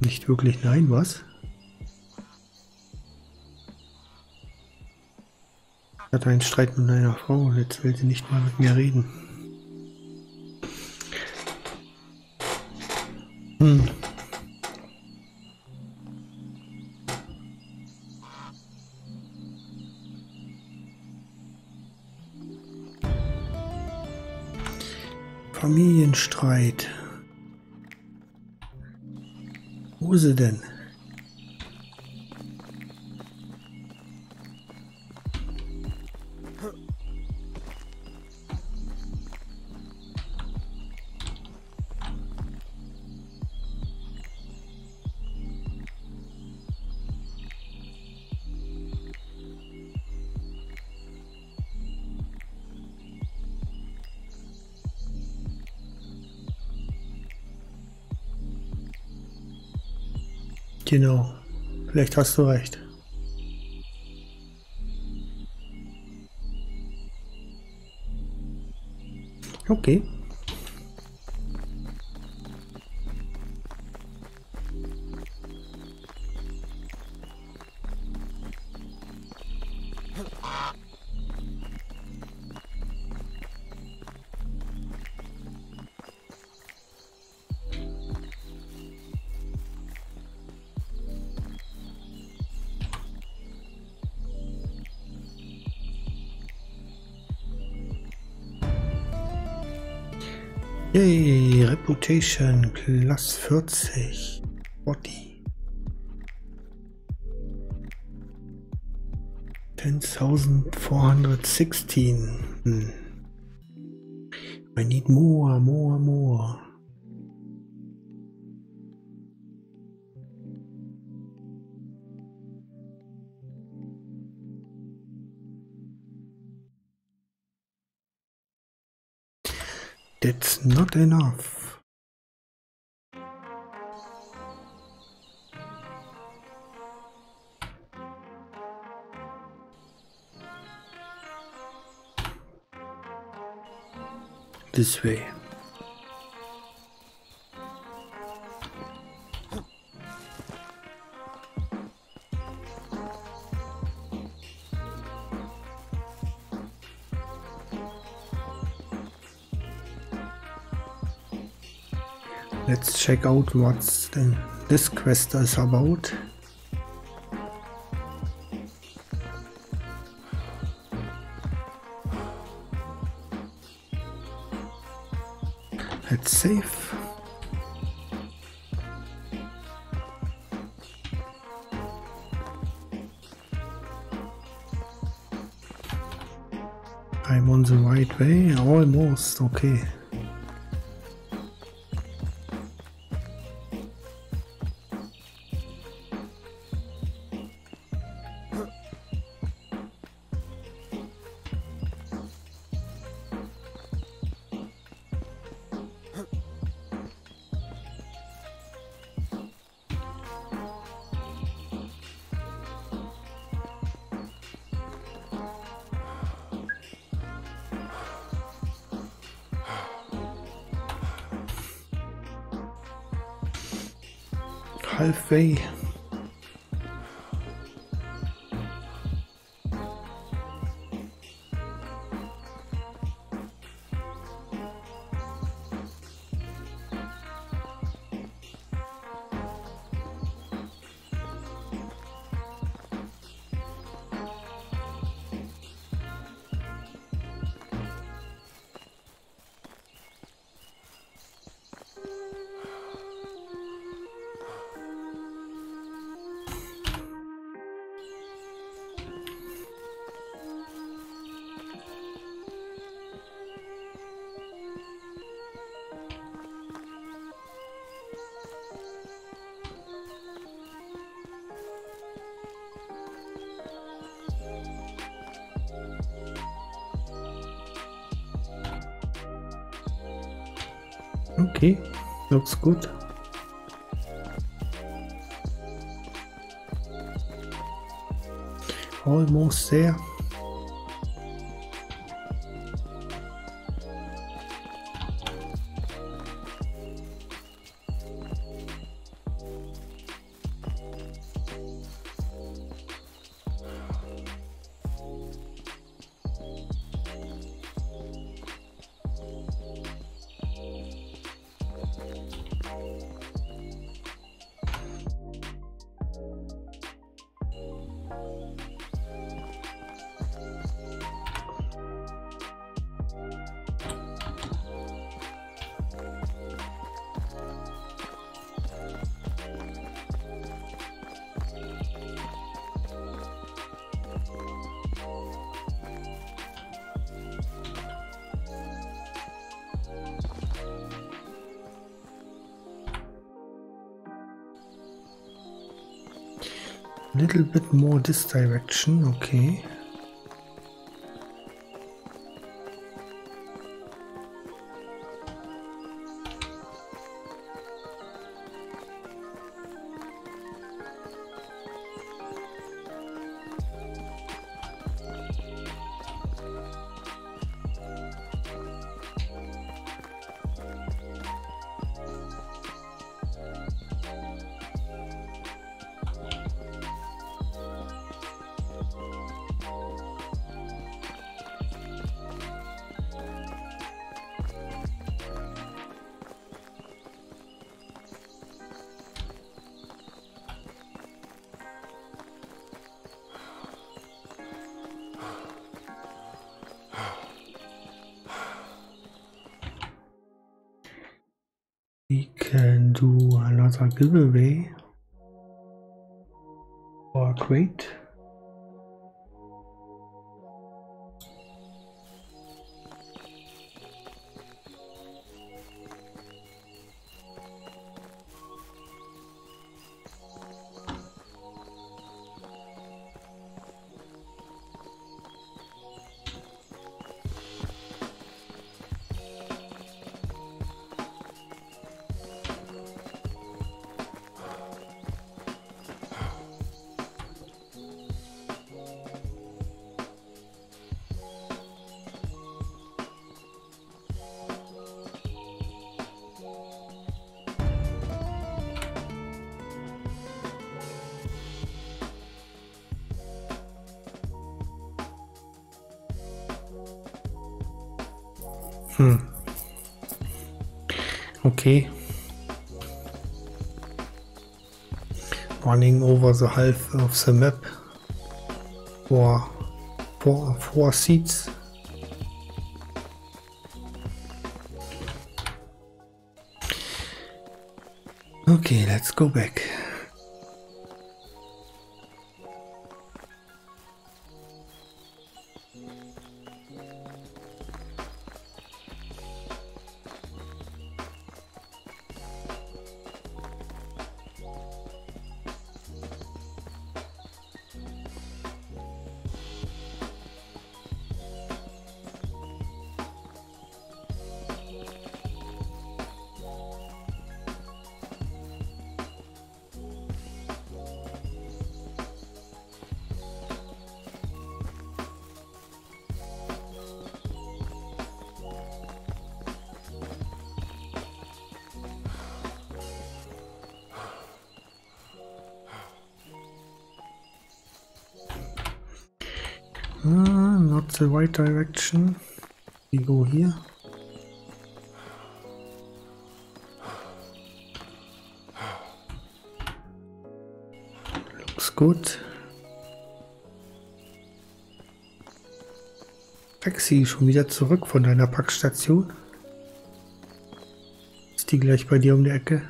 Nicht wirklich nein, was? Ich hatte einen Streit mit einer Frau jetzt will sie nicht mal mit mir reden. Hm. Familienstreit. Wo ist sie denn? Genau. Vielleicht hast du recht. Okay. Reputation plus 40. Body. 10,416. Hmm. I need more, more, more. That's not enough. This way. Let's check out what this quest is about. Let's. I'm on the right way, almost, okay. Halfway. Looks good. Almost there. Bit more this direction, okay. Another giveaway Hmm. Okay. Running over the half of the map for four, four seats. Okay, let's go back. Taxi, schon wieder zurück von deiner Packstation. Ist die gleich bei dir um die Ecke?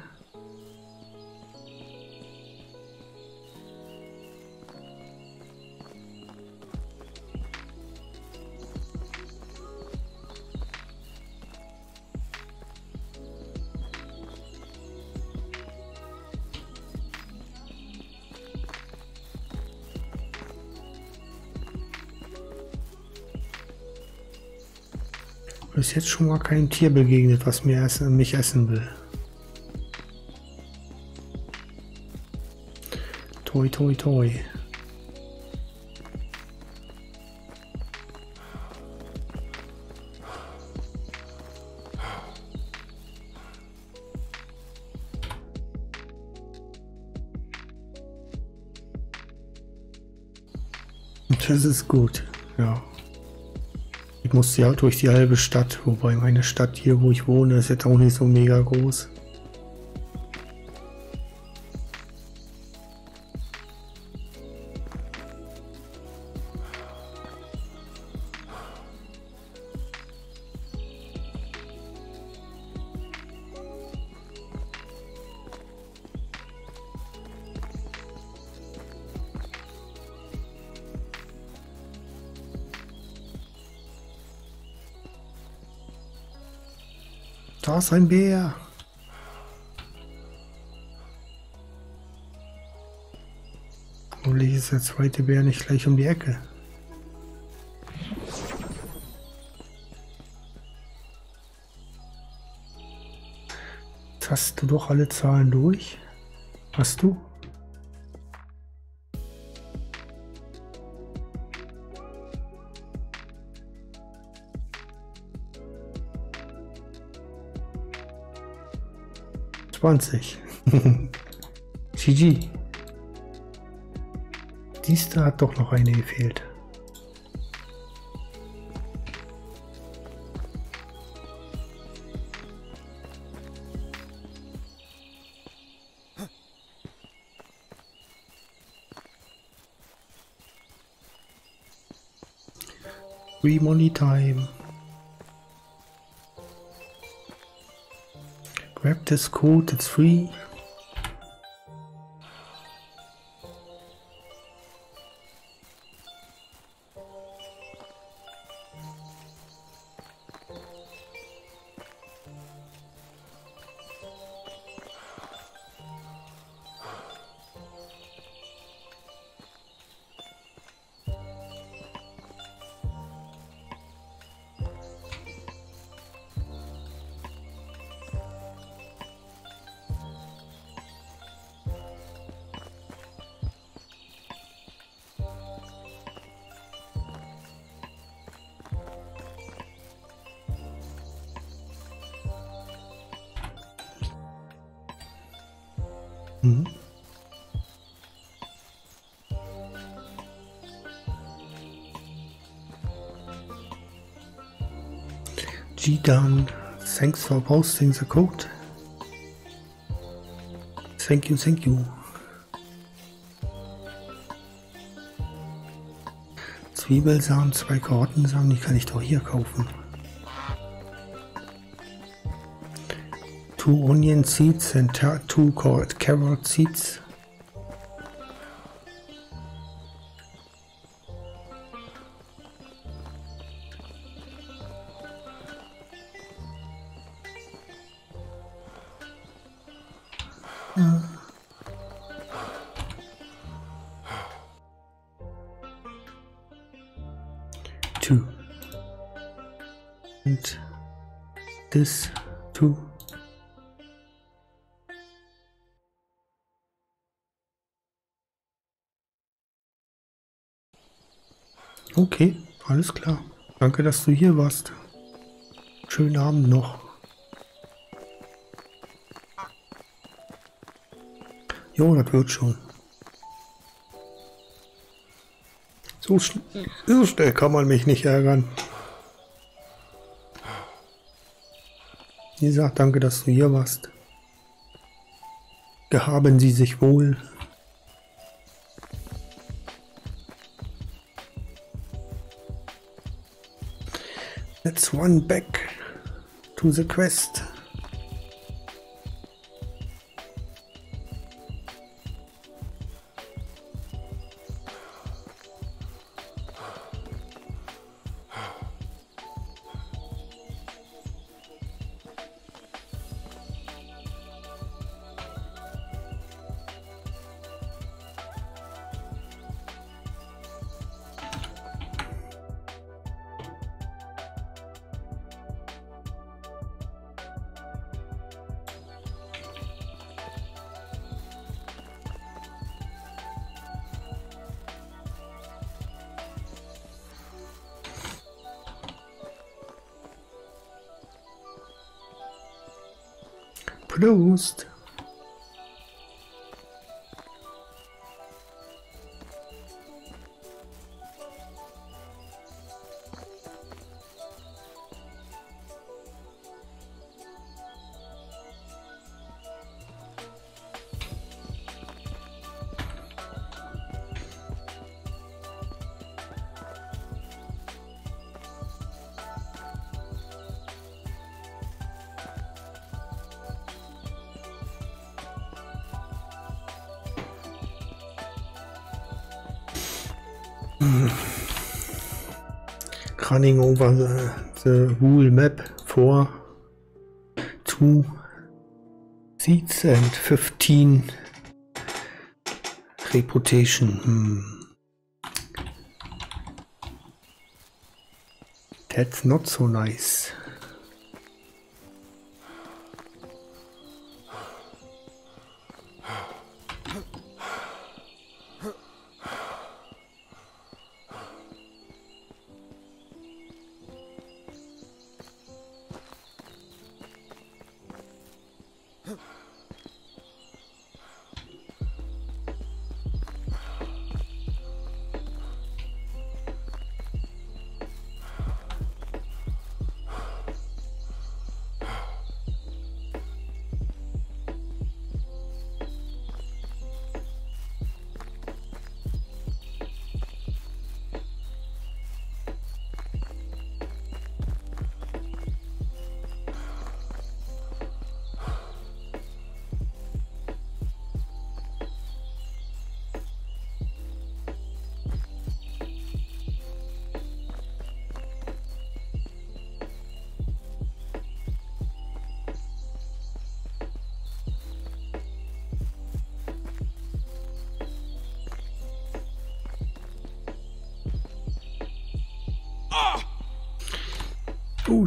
Bis jetzt schon mal kein Tier begegnet, was mir essen, mich essen will. Toi, toi, toi. Das ist gut, ja. Ich musste ja durch die halbe Stadt, wobei meine Stadt hier, wo ich wohne, ist jetzt auch nicht so mega groß. Ist ein Bär. Hoffentlich ist der zweite Bär nicht gleich um die Ecke. Hast du doch alle Zahlen durch. Hast du? Zwanzig. GG. Dies da hat doch noch eine gefehlt. Free money time. Grab this code, it's free. For posting the code. Thank you, thank you. Zwiebelsamen, zwei Karottensamen, die kann ich doch hier kaufen. Two onion seeds and two car- carrot seeds. Dass du hier warst. Schönen Abend noch. Jo, das wird schon. So, schn so schnell kann man mich nicht ärgern. Wie gesagt, danke, dass du hier warst. Gehaben Sie sich wohl. Let's back to the quest. The, the rule map for two seats and 15 reputation. Hmm. That's not so nice.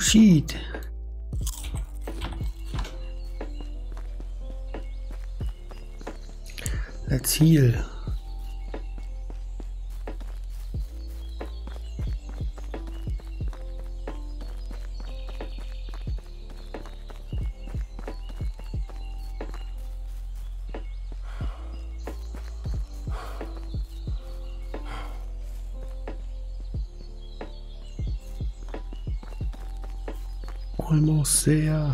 sieht. Let's heal. Almost there.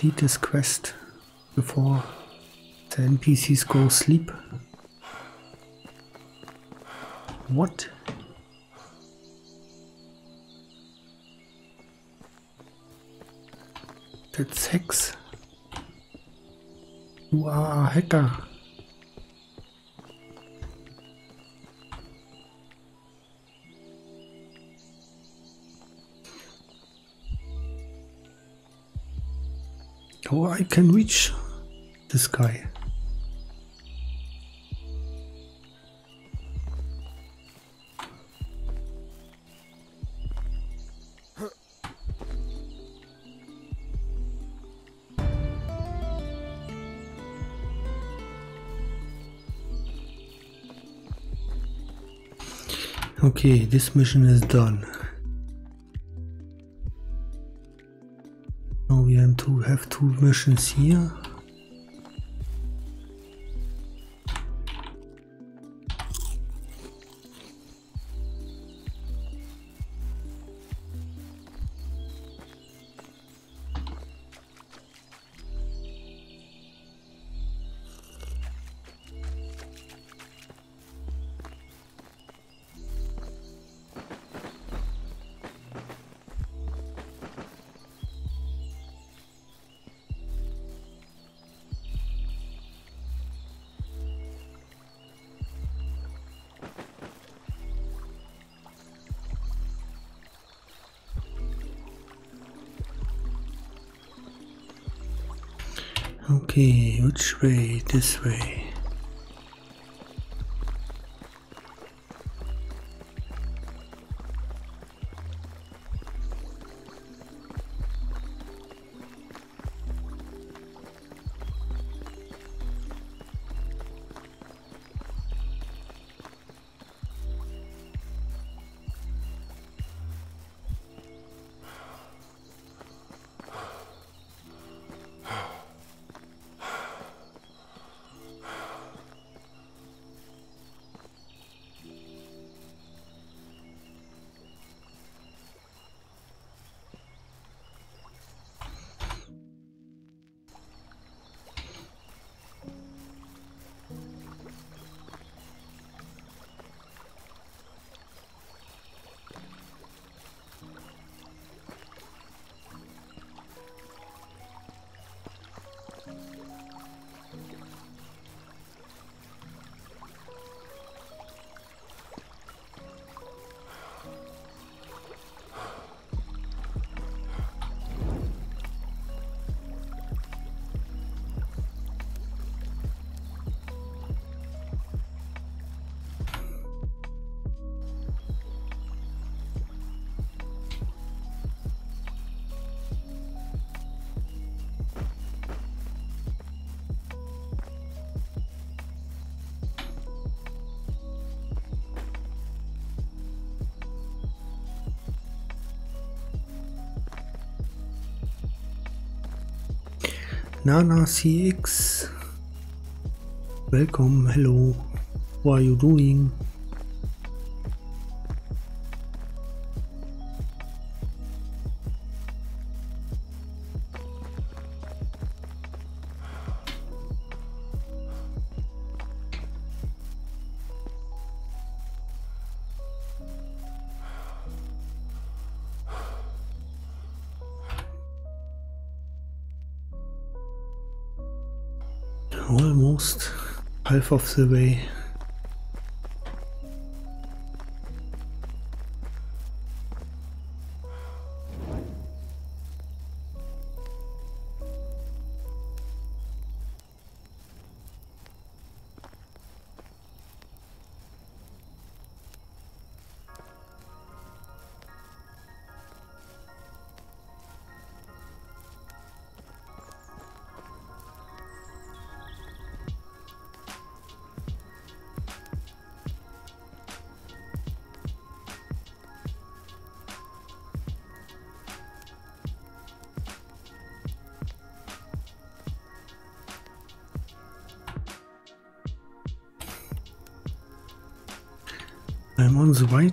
Complete this quest before the NPCs go sleep. What? That's Hex. You are a hacker. Can reach the sky. Okay, this mission is done. Two missions here. Okay, which way? This way. Nana CX. Welcome, hello. What are you doing? Half of the way.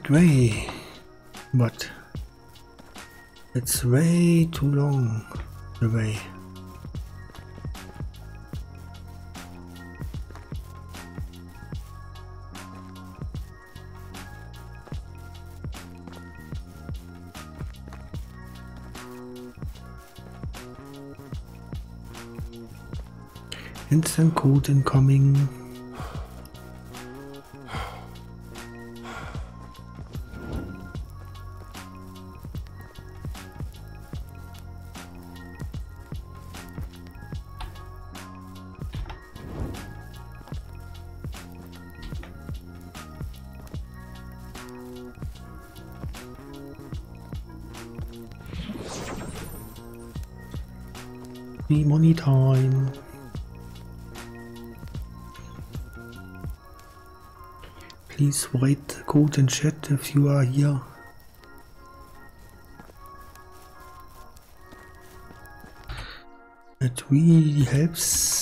Way, but it's way too long the way. Instant code incoming. Please write code in chat if you are here. It really helps.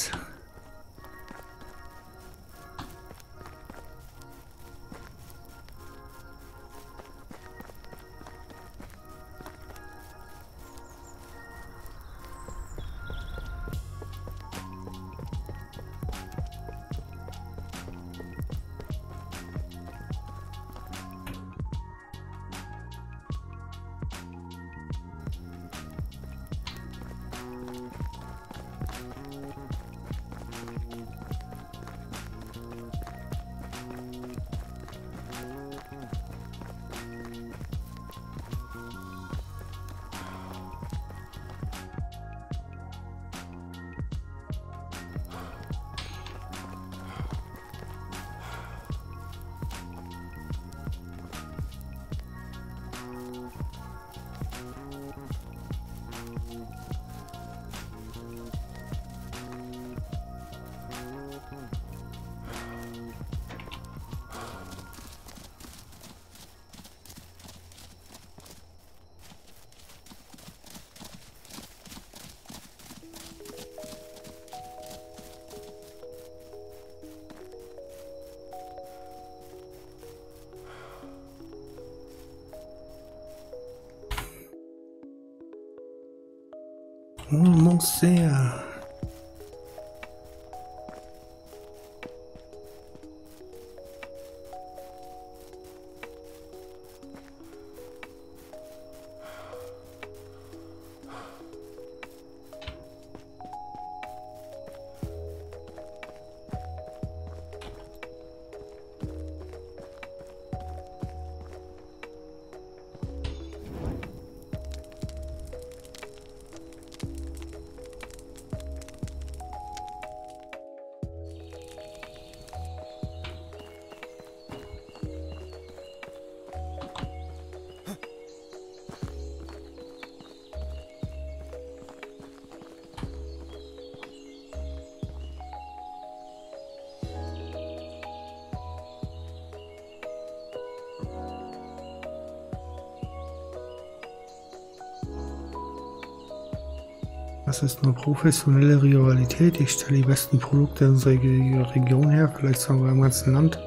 Das ist nur professionelle Rivalität. Ich stelle die besten Produkte unserer Region her, vielleicht sogar im ganzen Land.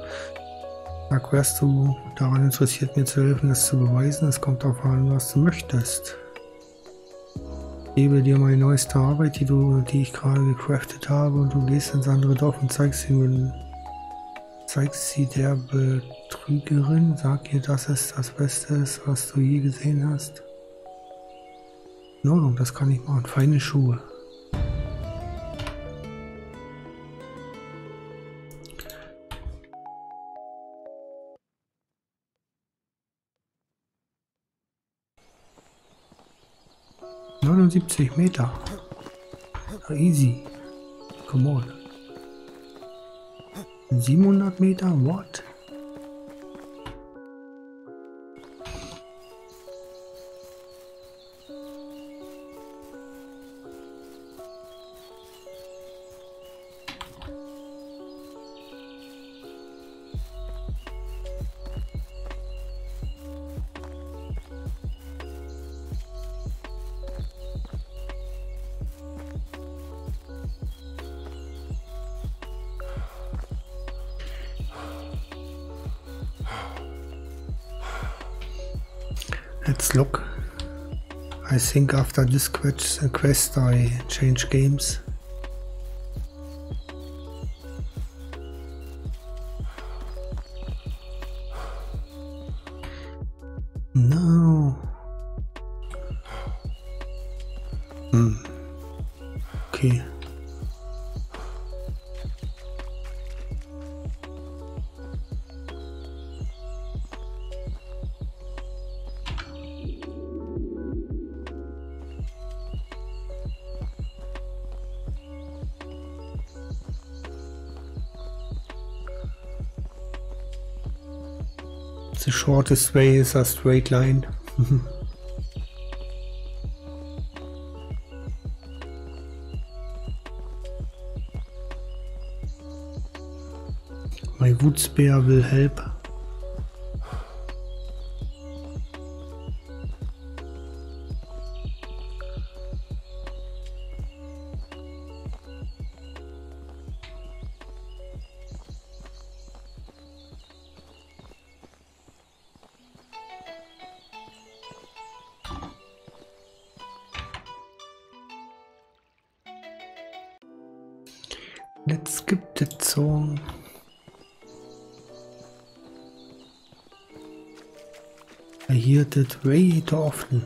Sag, wärst du daran interessiert, mir zu helfen, das zu beweisen? Es kommt darauf an, was du möchtest. Ich gebe dir meine neueste Arbeit, die, du, die ich gerade gecraftet habe, und du gehst ins andere Dorf und zeigst sie, zeigst sie der Betrügerin. Sag ihr, dass es das Beste ist, was du je gesehen hast. In Ordnung, das kann ich machen. Feine Schuhe. Neunundsiebzig Meter. Easy. Come on. 700 Meter? What? Let's look. I think after this quest, uh, quest I change games. Shortest way is a straight line. My wood spear will help. I way too often.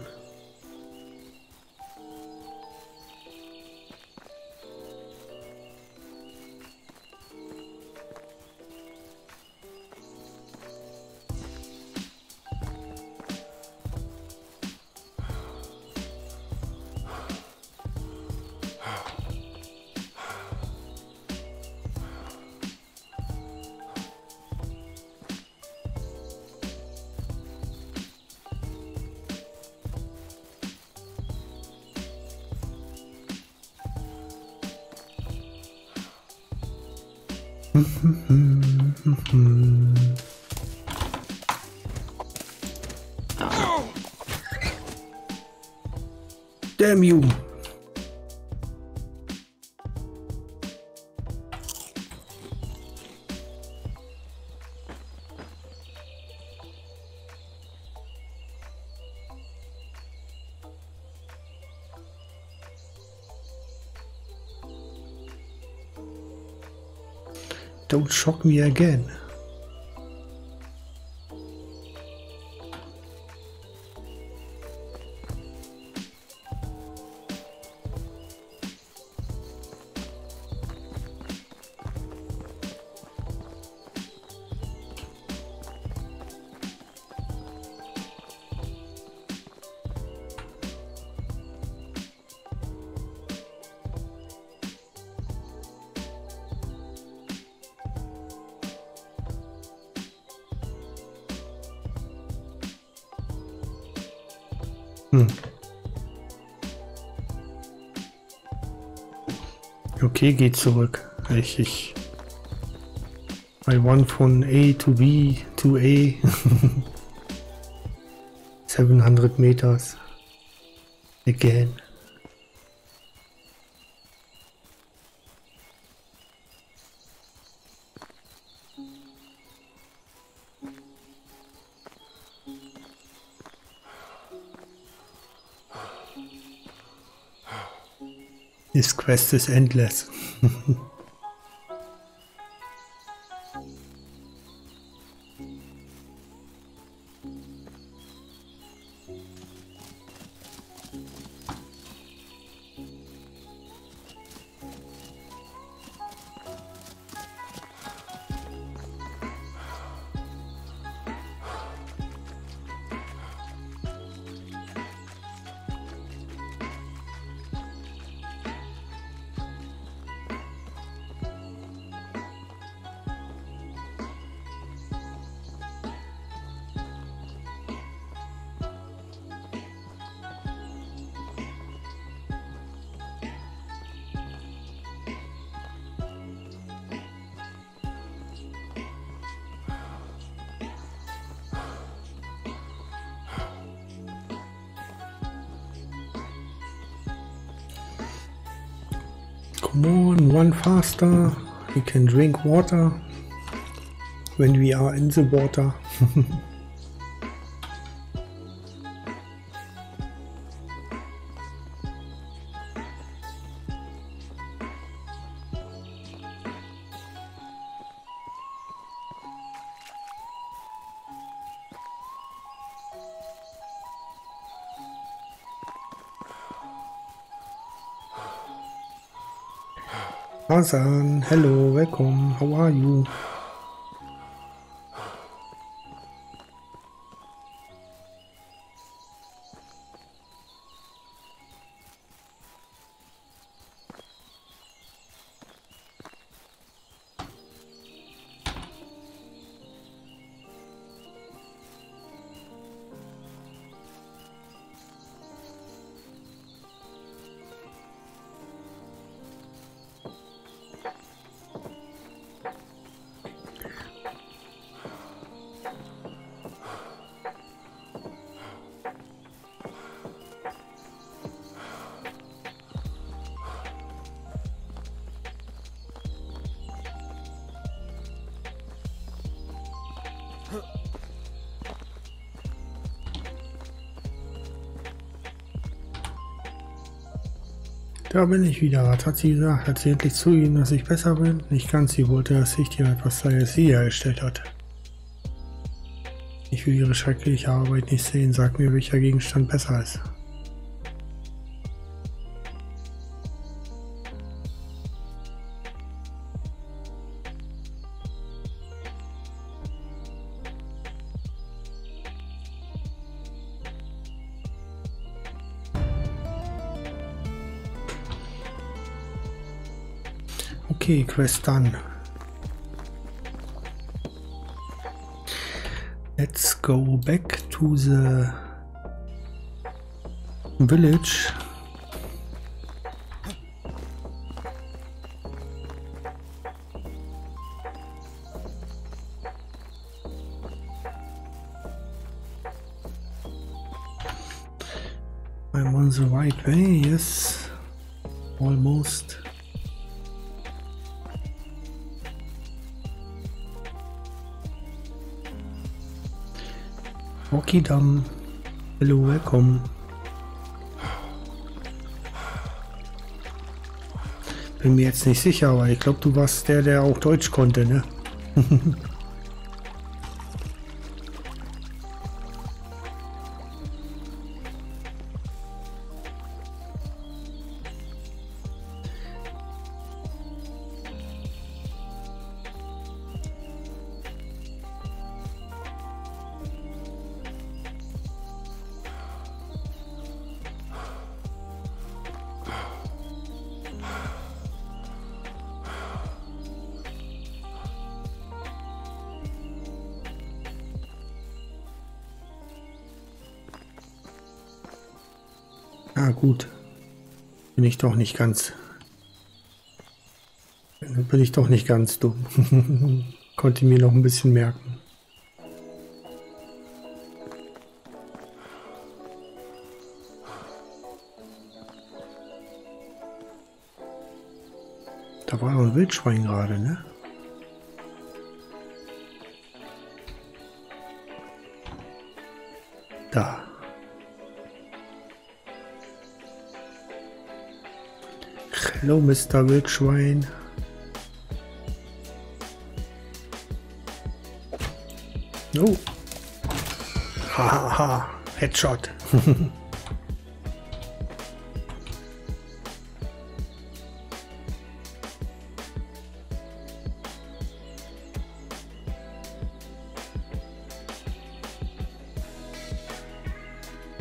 Shock me again. Geht zurück. Ich, ich. I want von A to B to A. 700 meters. Again. Quest is endless. Come on, run faster. We can drink water when we are in the water. Hello, welcome, how are you? Da bin ich wieder. Was hat sie gesagt? Hat sie endlich zugegeben, dass ich besser bin? Nicht ganz. Sie wollte, dass ich dir etwas sage, das sie hergestellt hat. Ich will ihre schreckliche Arbeit nicht sehen. Sag mir, welcher Gegenstand besser ist. Okay, quest done. Let's go back to the village. I'm on the right way, yes. Okidam. Hello, welcome. Bin mir jetzt nicht sicher, aber ich glaube, du warst der, der auch Deutsch konnte, ne? Ah, gut. Bin ich doch nicht ganz. Bin ich doch nicht ganz dumm. Konnte mir noch ein bisschen merken. Da war doch ein Wildschwein gerade, ne? Da. Hello, Mr. Wildschwein. Oh. Ha ha ha. Headshot.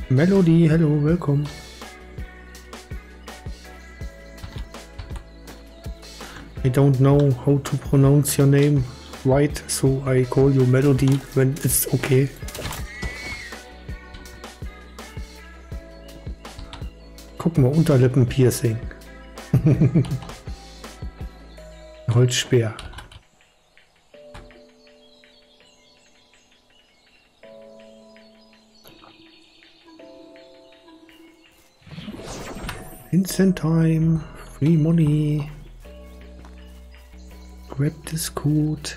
Melody, hello, welcome. Don't know how to pronounce your name right, so I call you Melody when it's okay. Guck mal, Unterlippenpiercing. Holzspeer. Instant time, free money. Grab this code.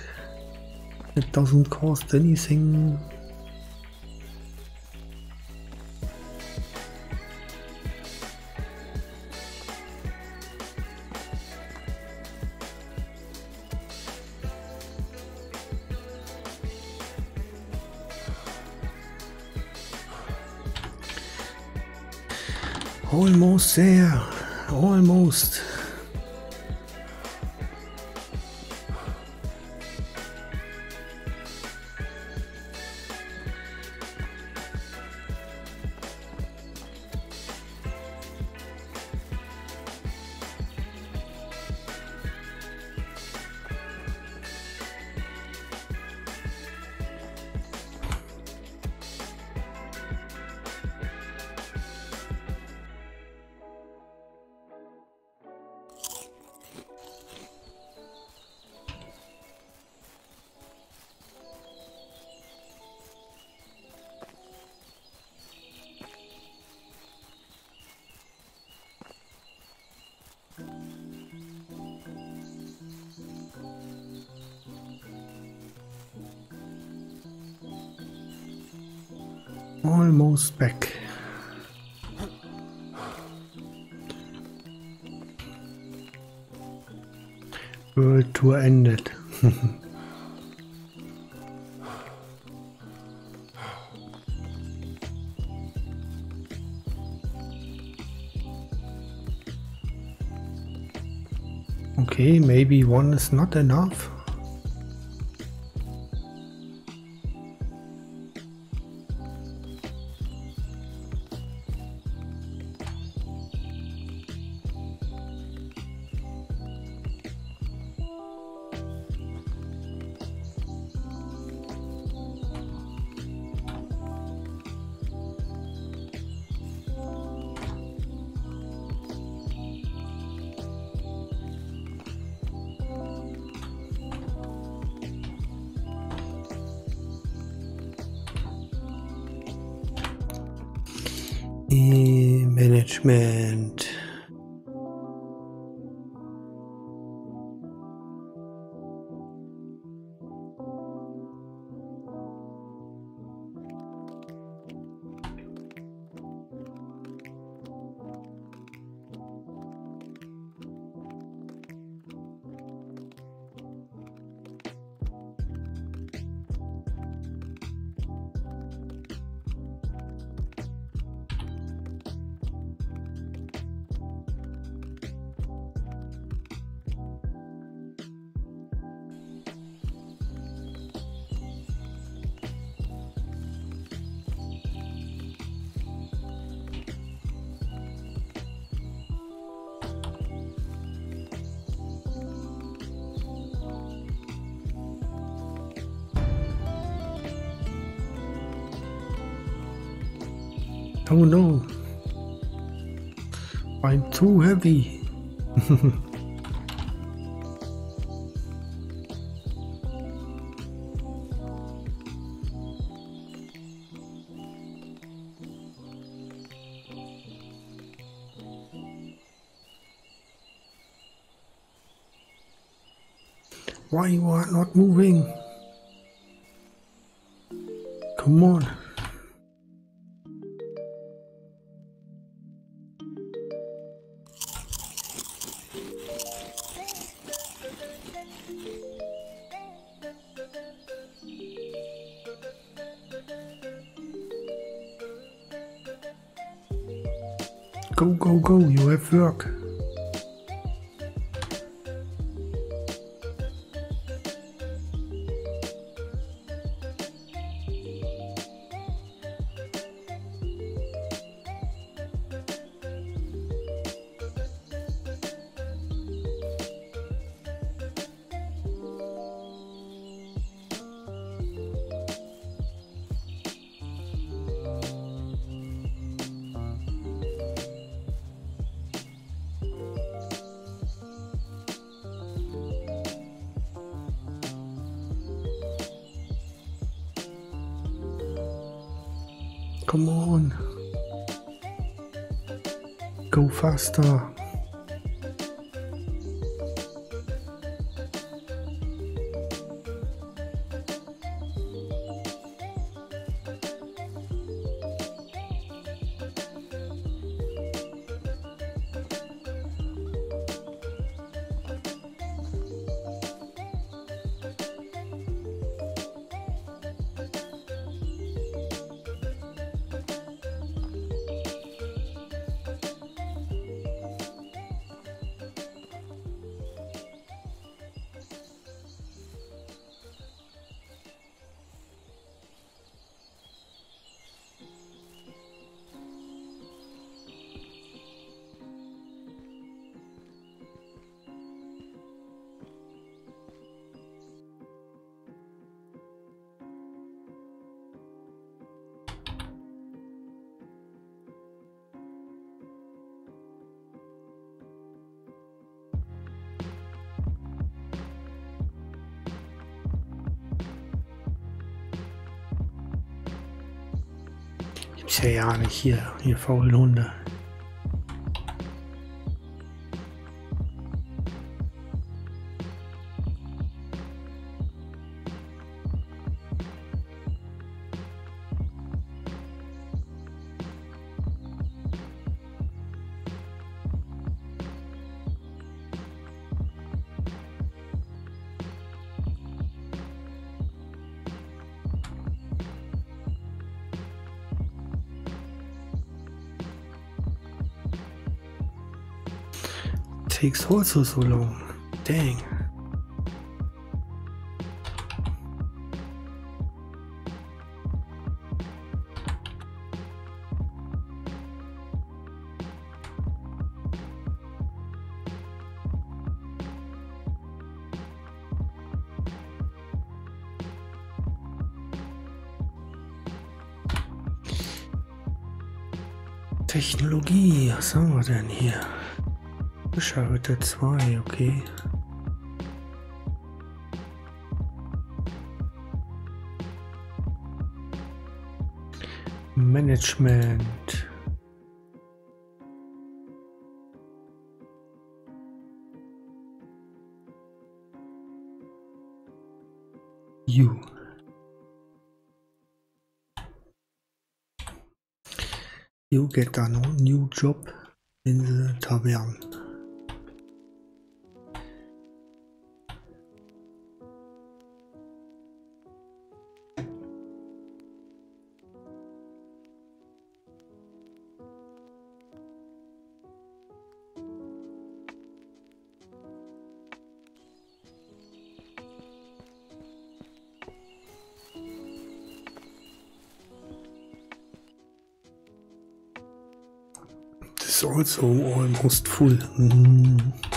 It doesn't cost anything. Almost there. Almost. Almost one is not enough. Oh no. I'm too heavy. Why you are not moving? Work. Blockbuster ja nicht, hier, hier faulen Hunde. Takes also so long. Dang. Technologie, was haben wir denn hier? Bescherte 2, okay. Management. You. You get a new job in the tavern. so almost oh, oh, full. Mm.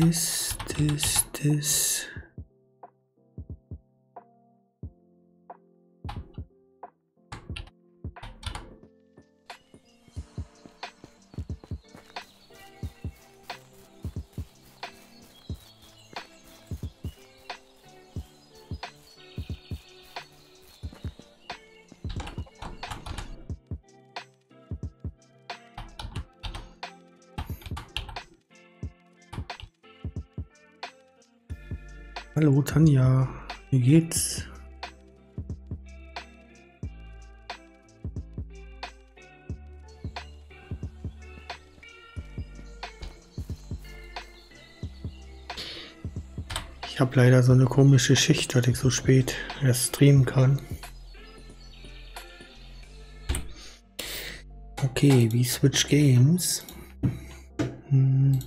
Das, Hallo Tanja, wie geht's? Ich habe leider so eine komische Schicht, dass ich so spät erst streamen kann. Okay, wie Switch Games. Hm.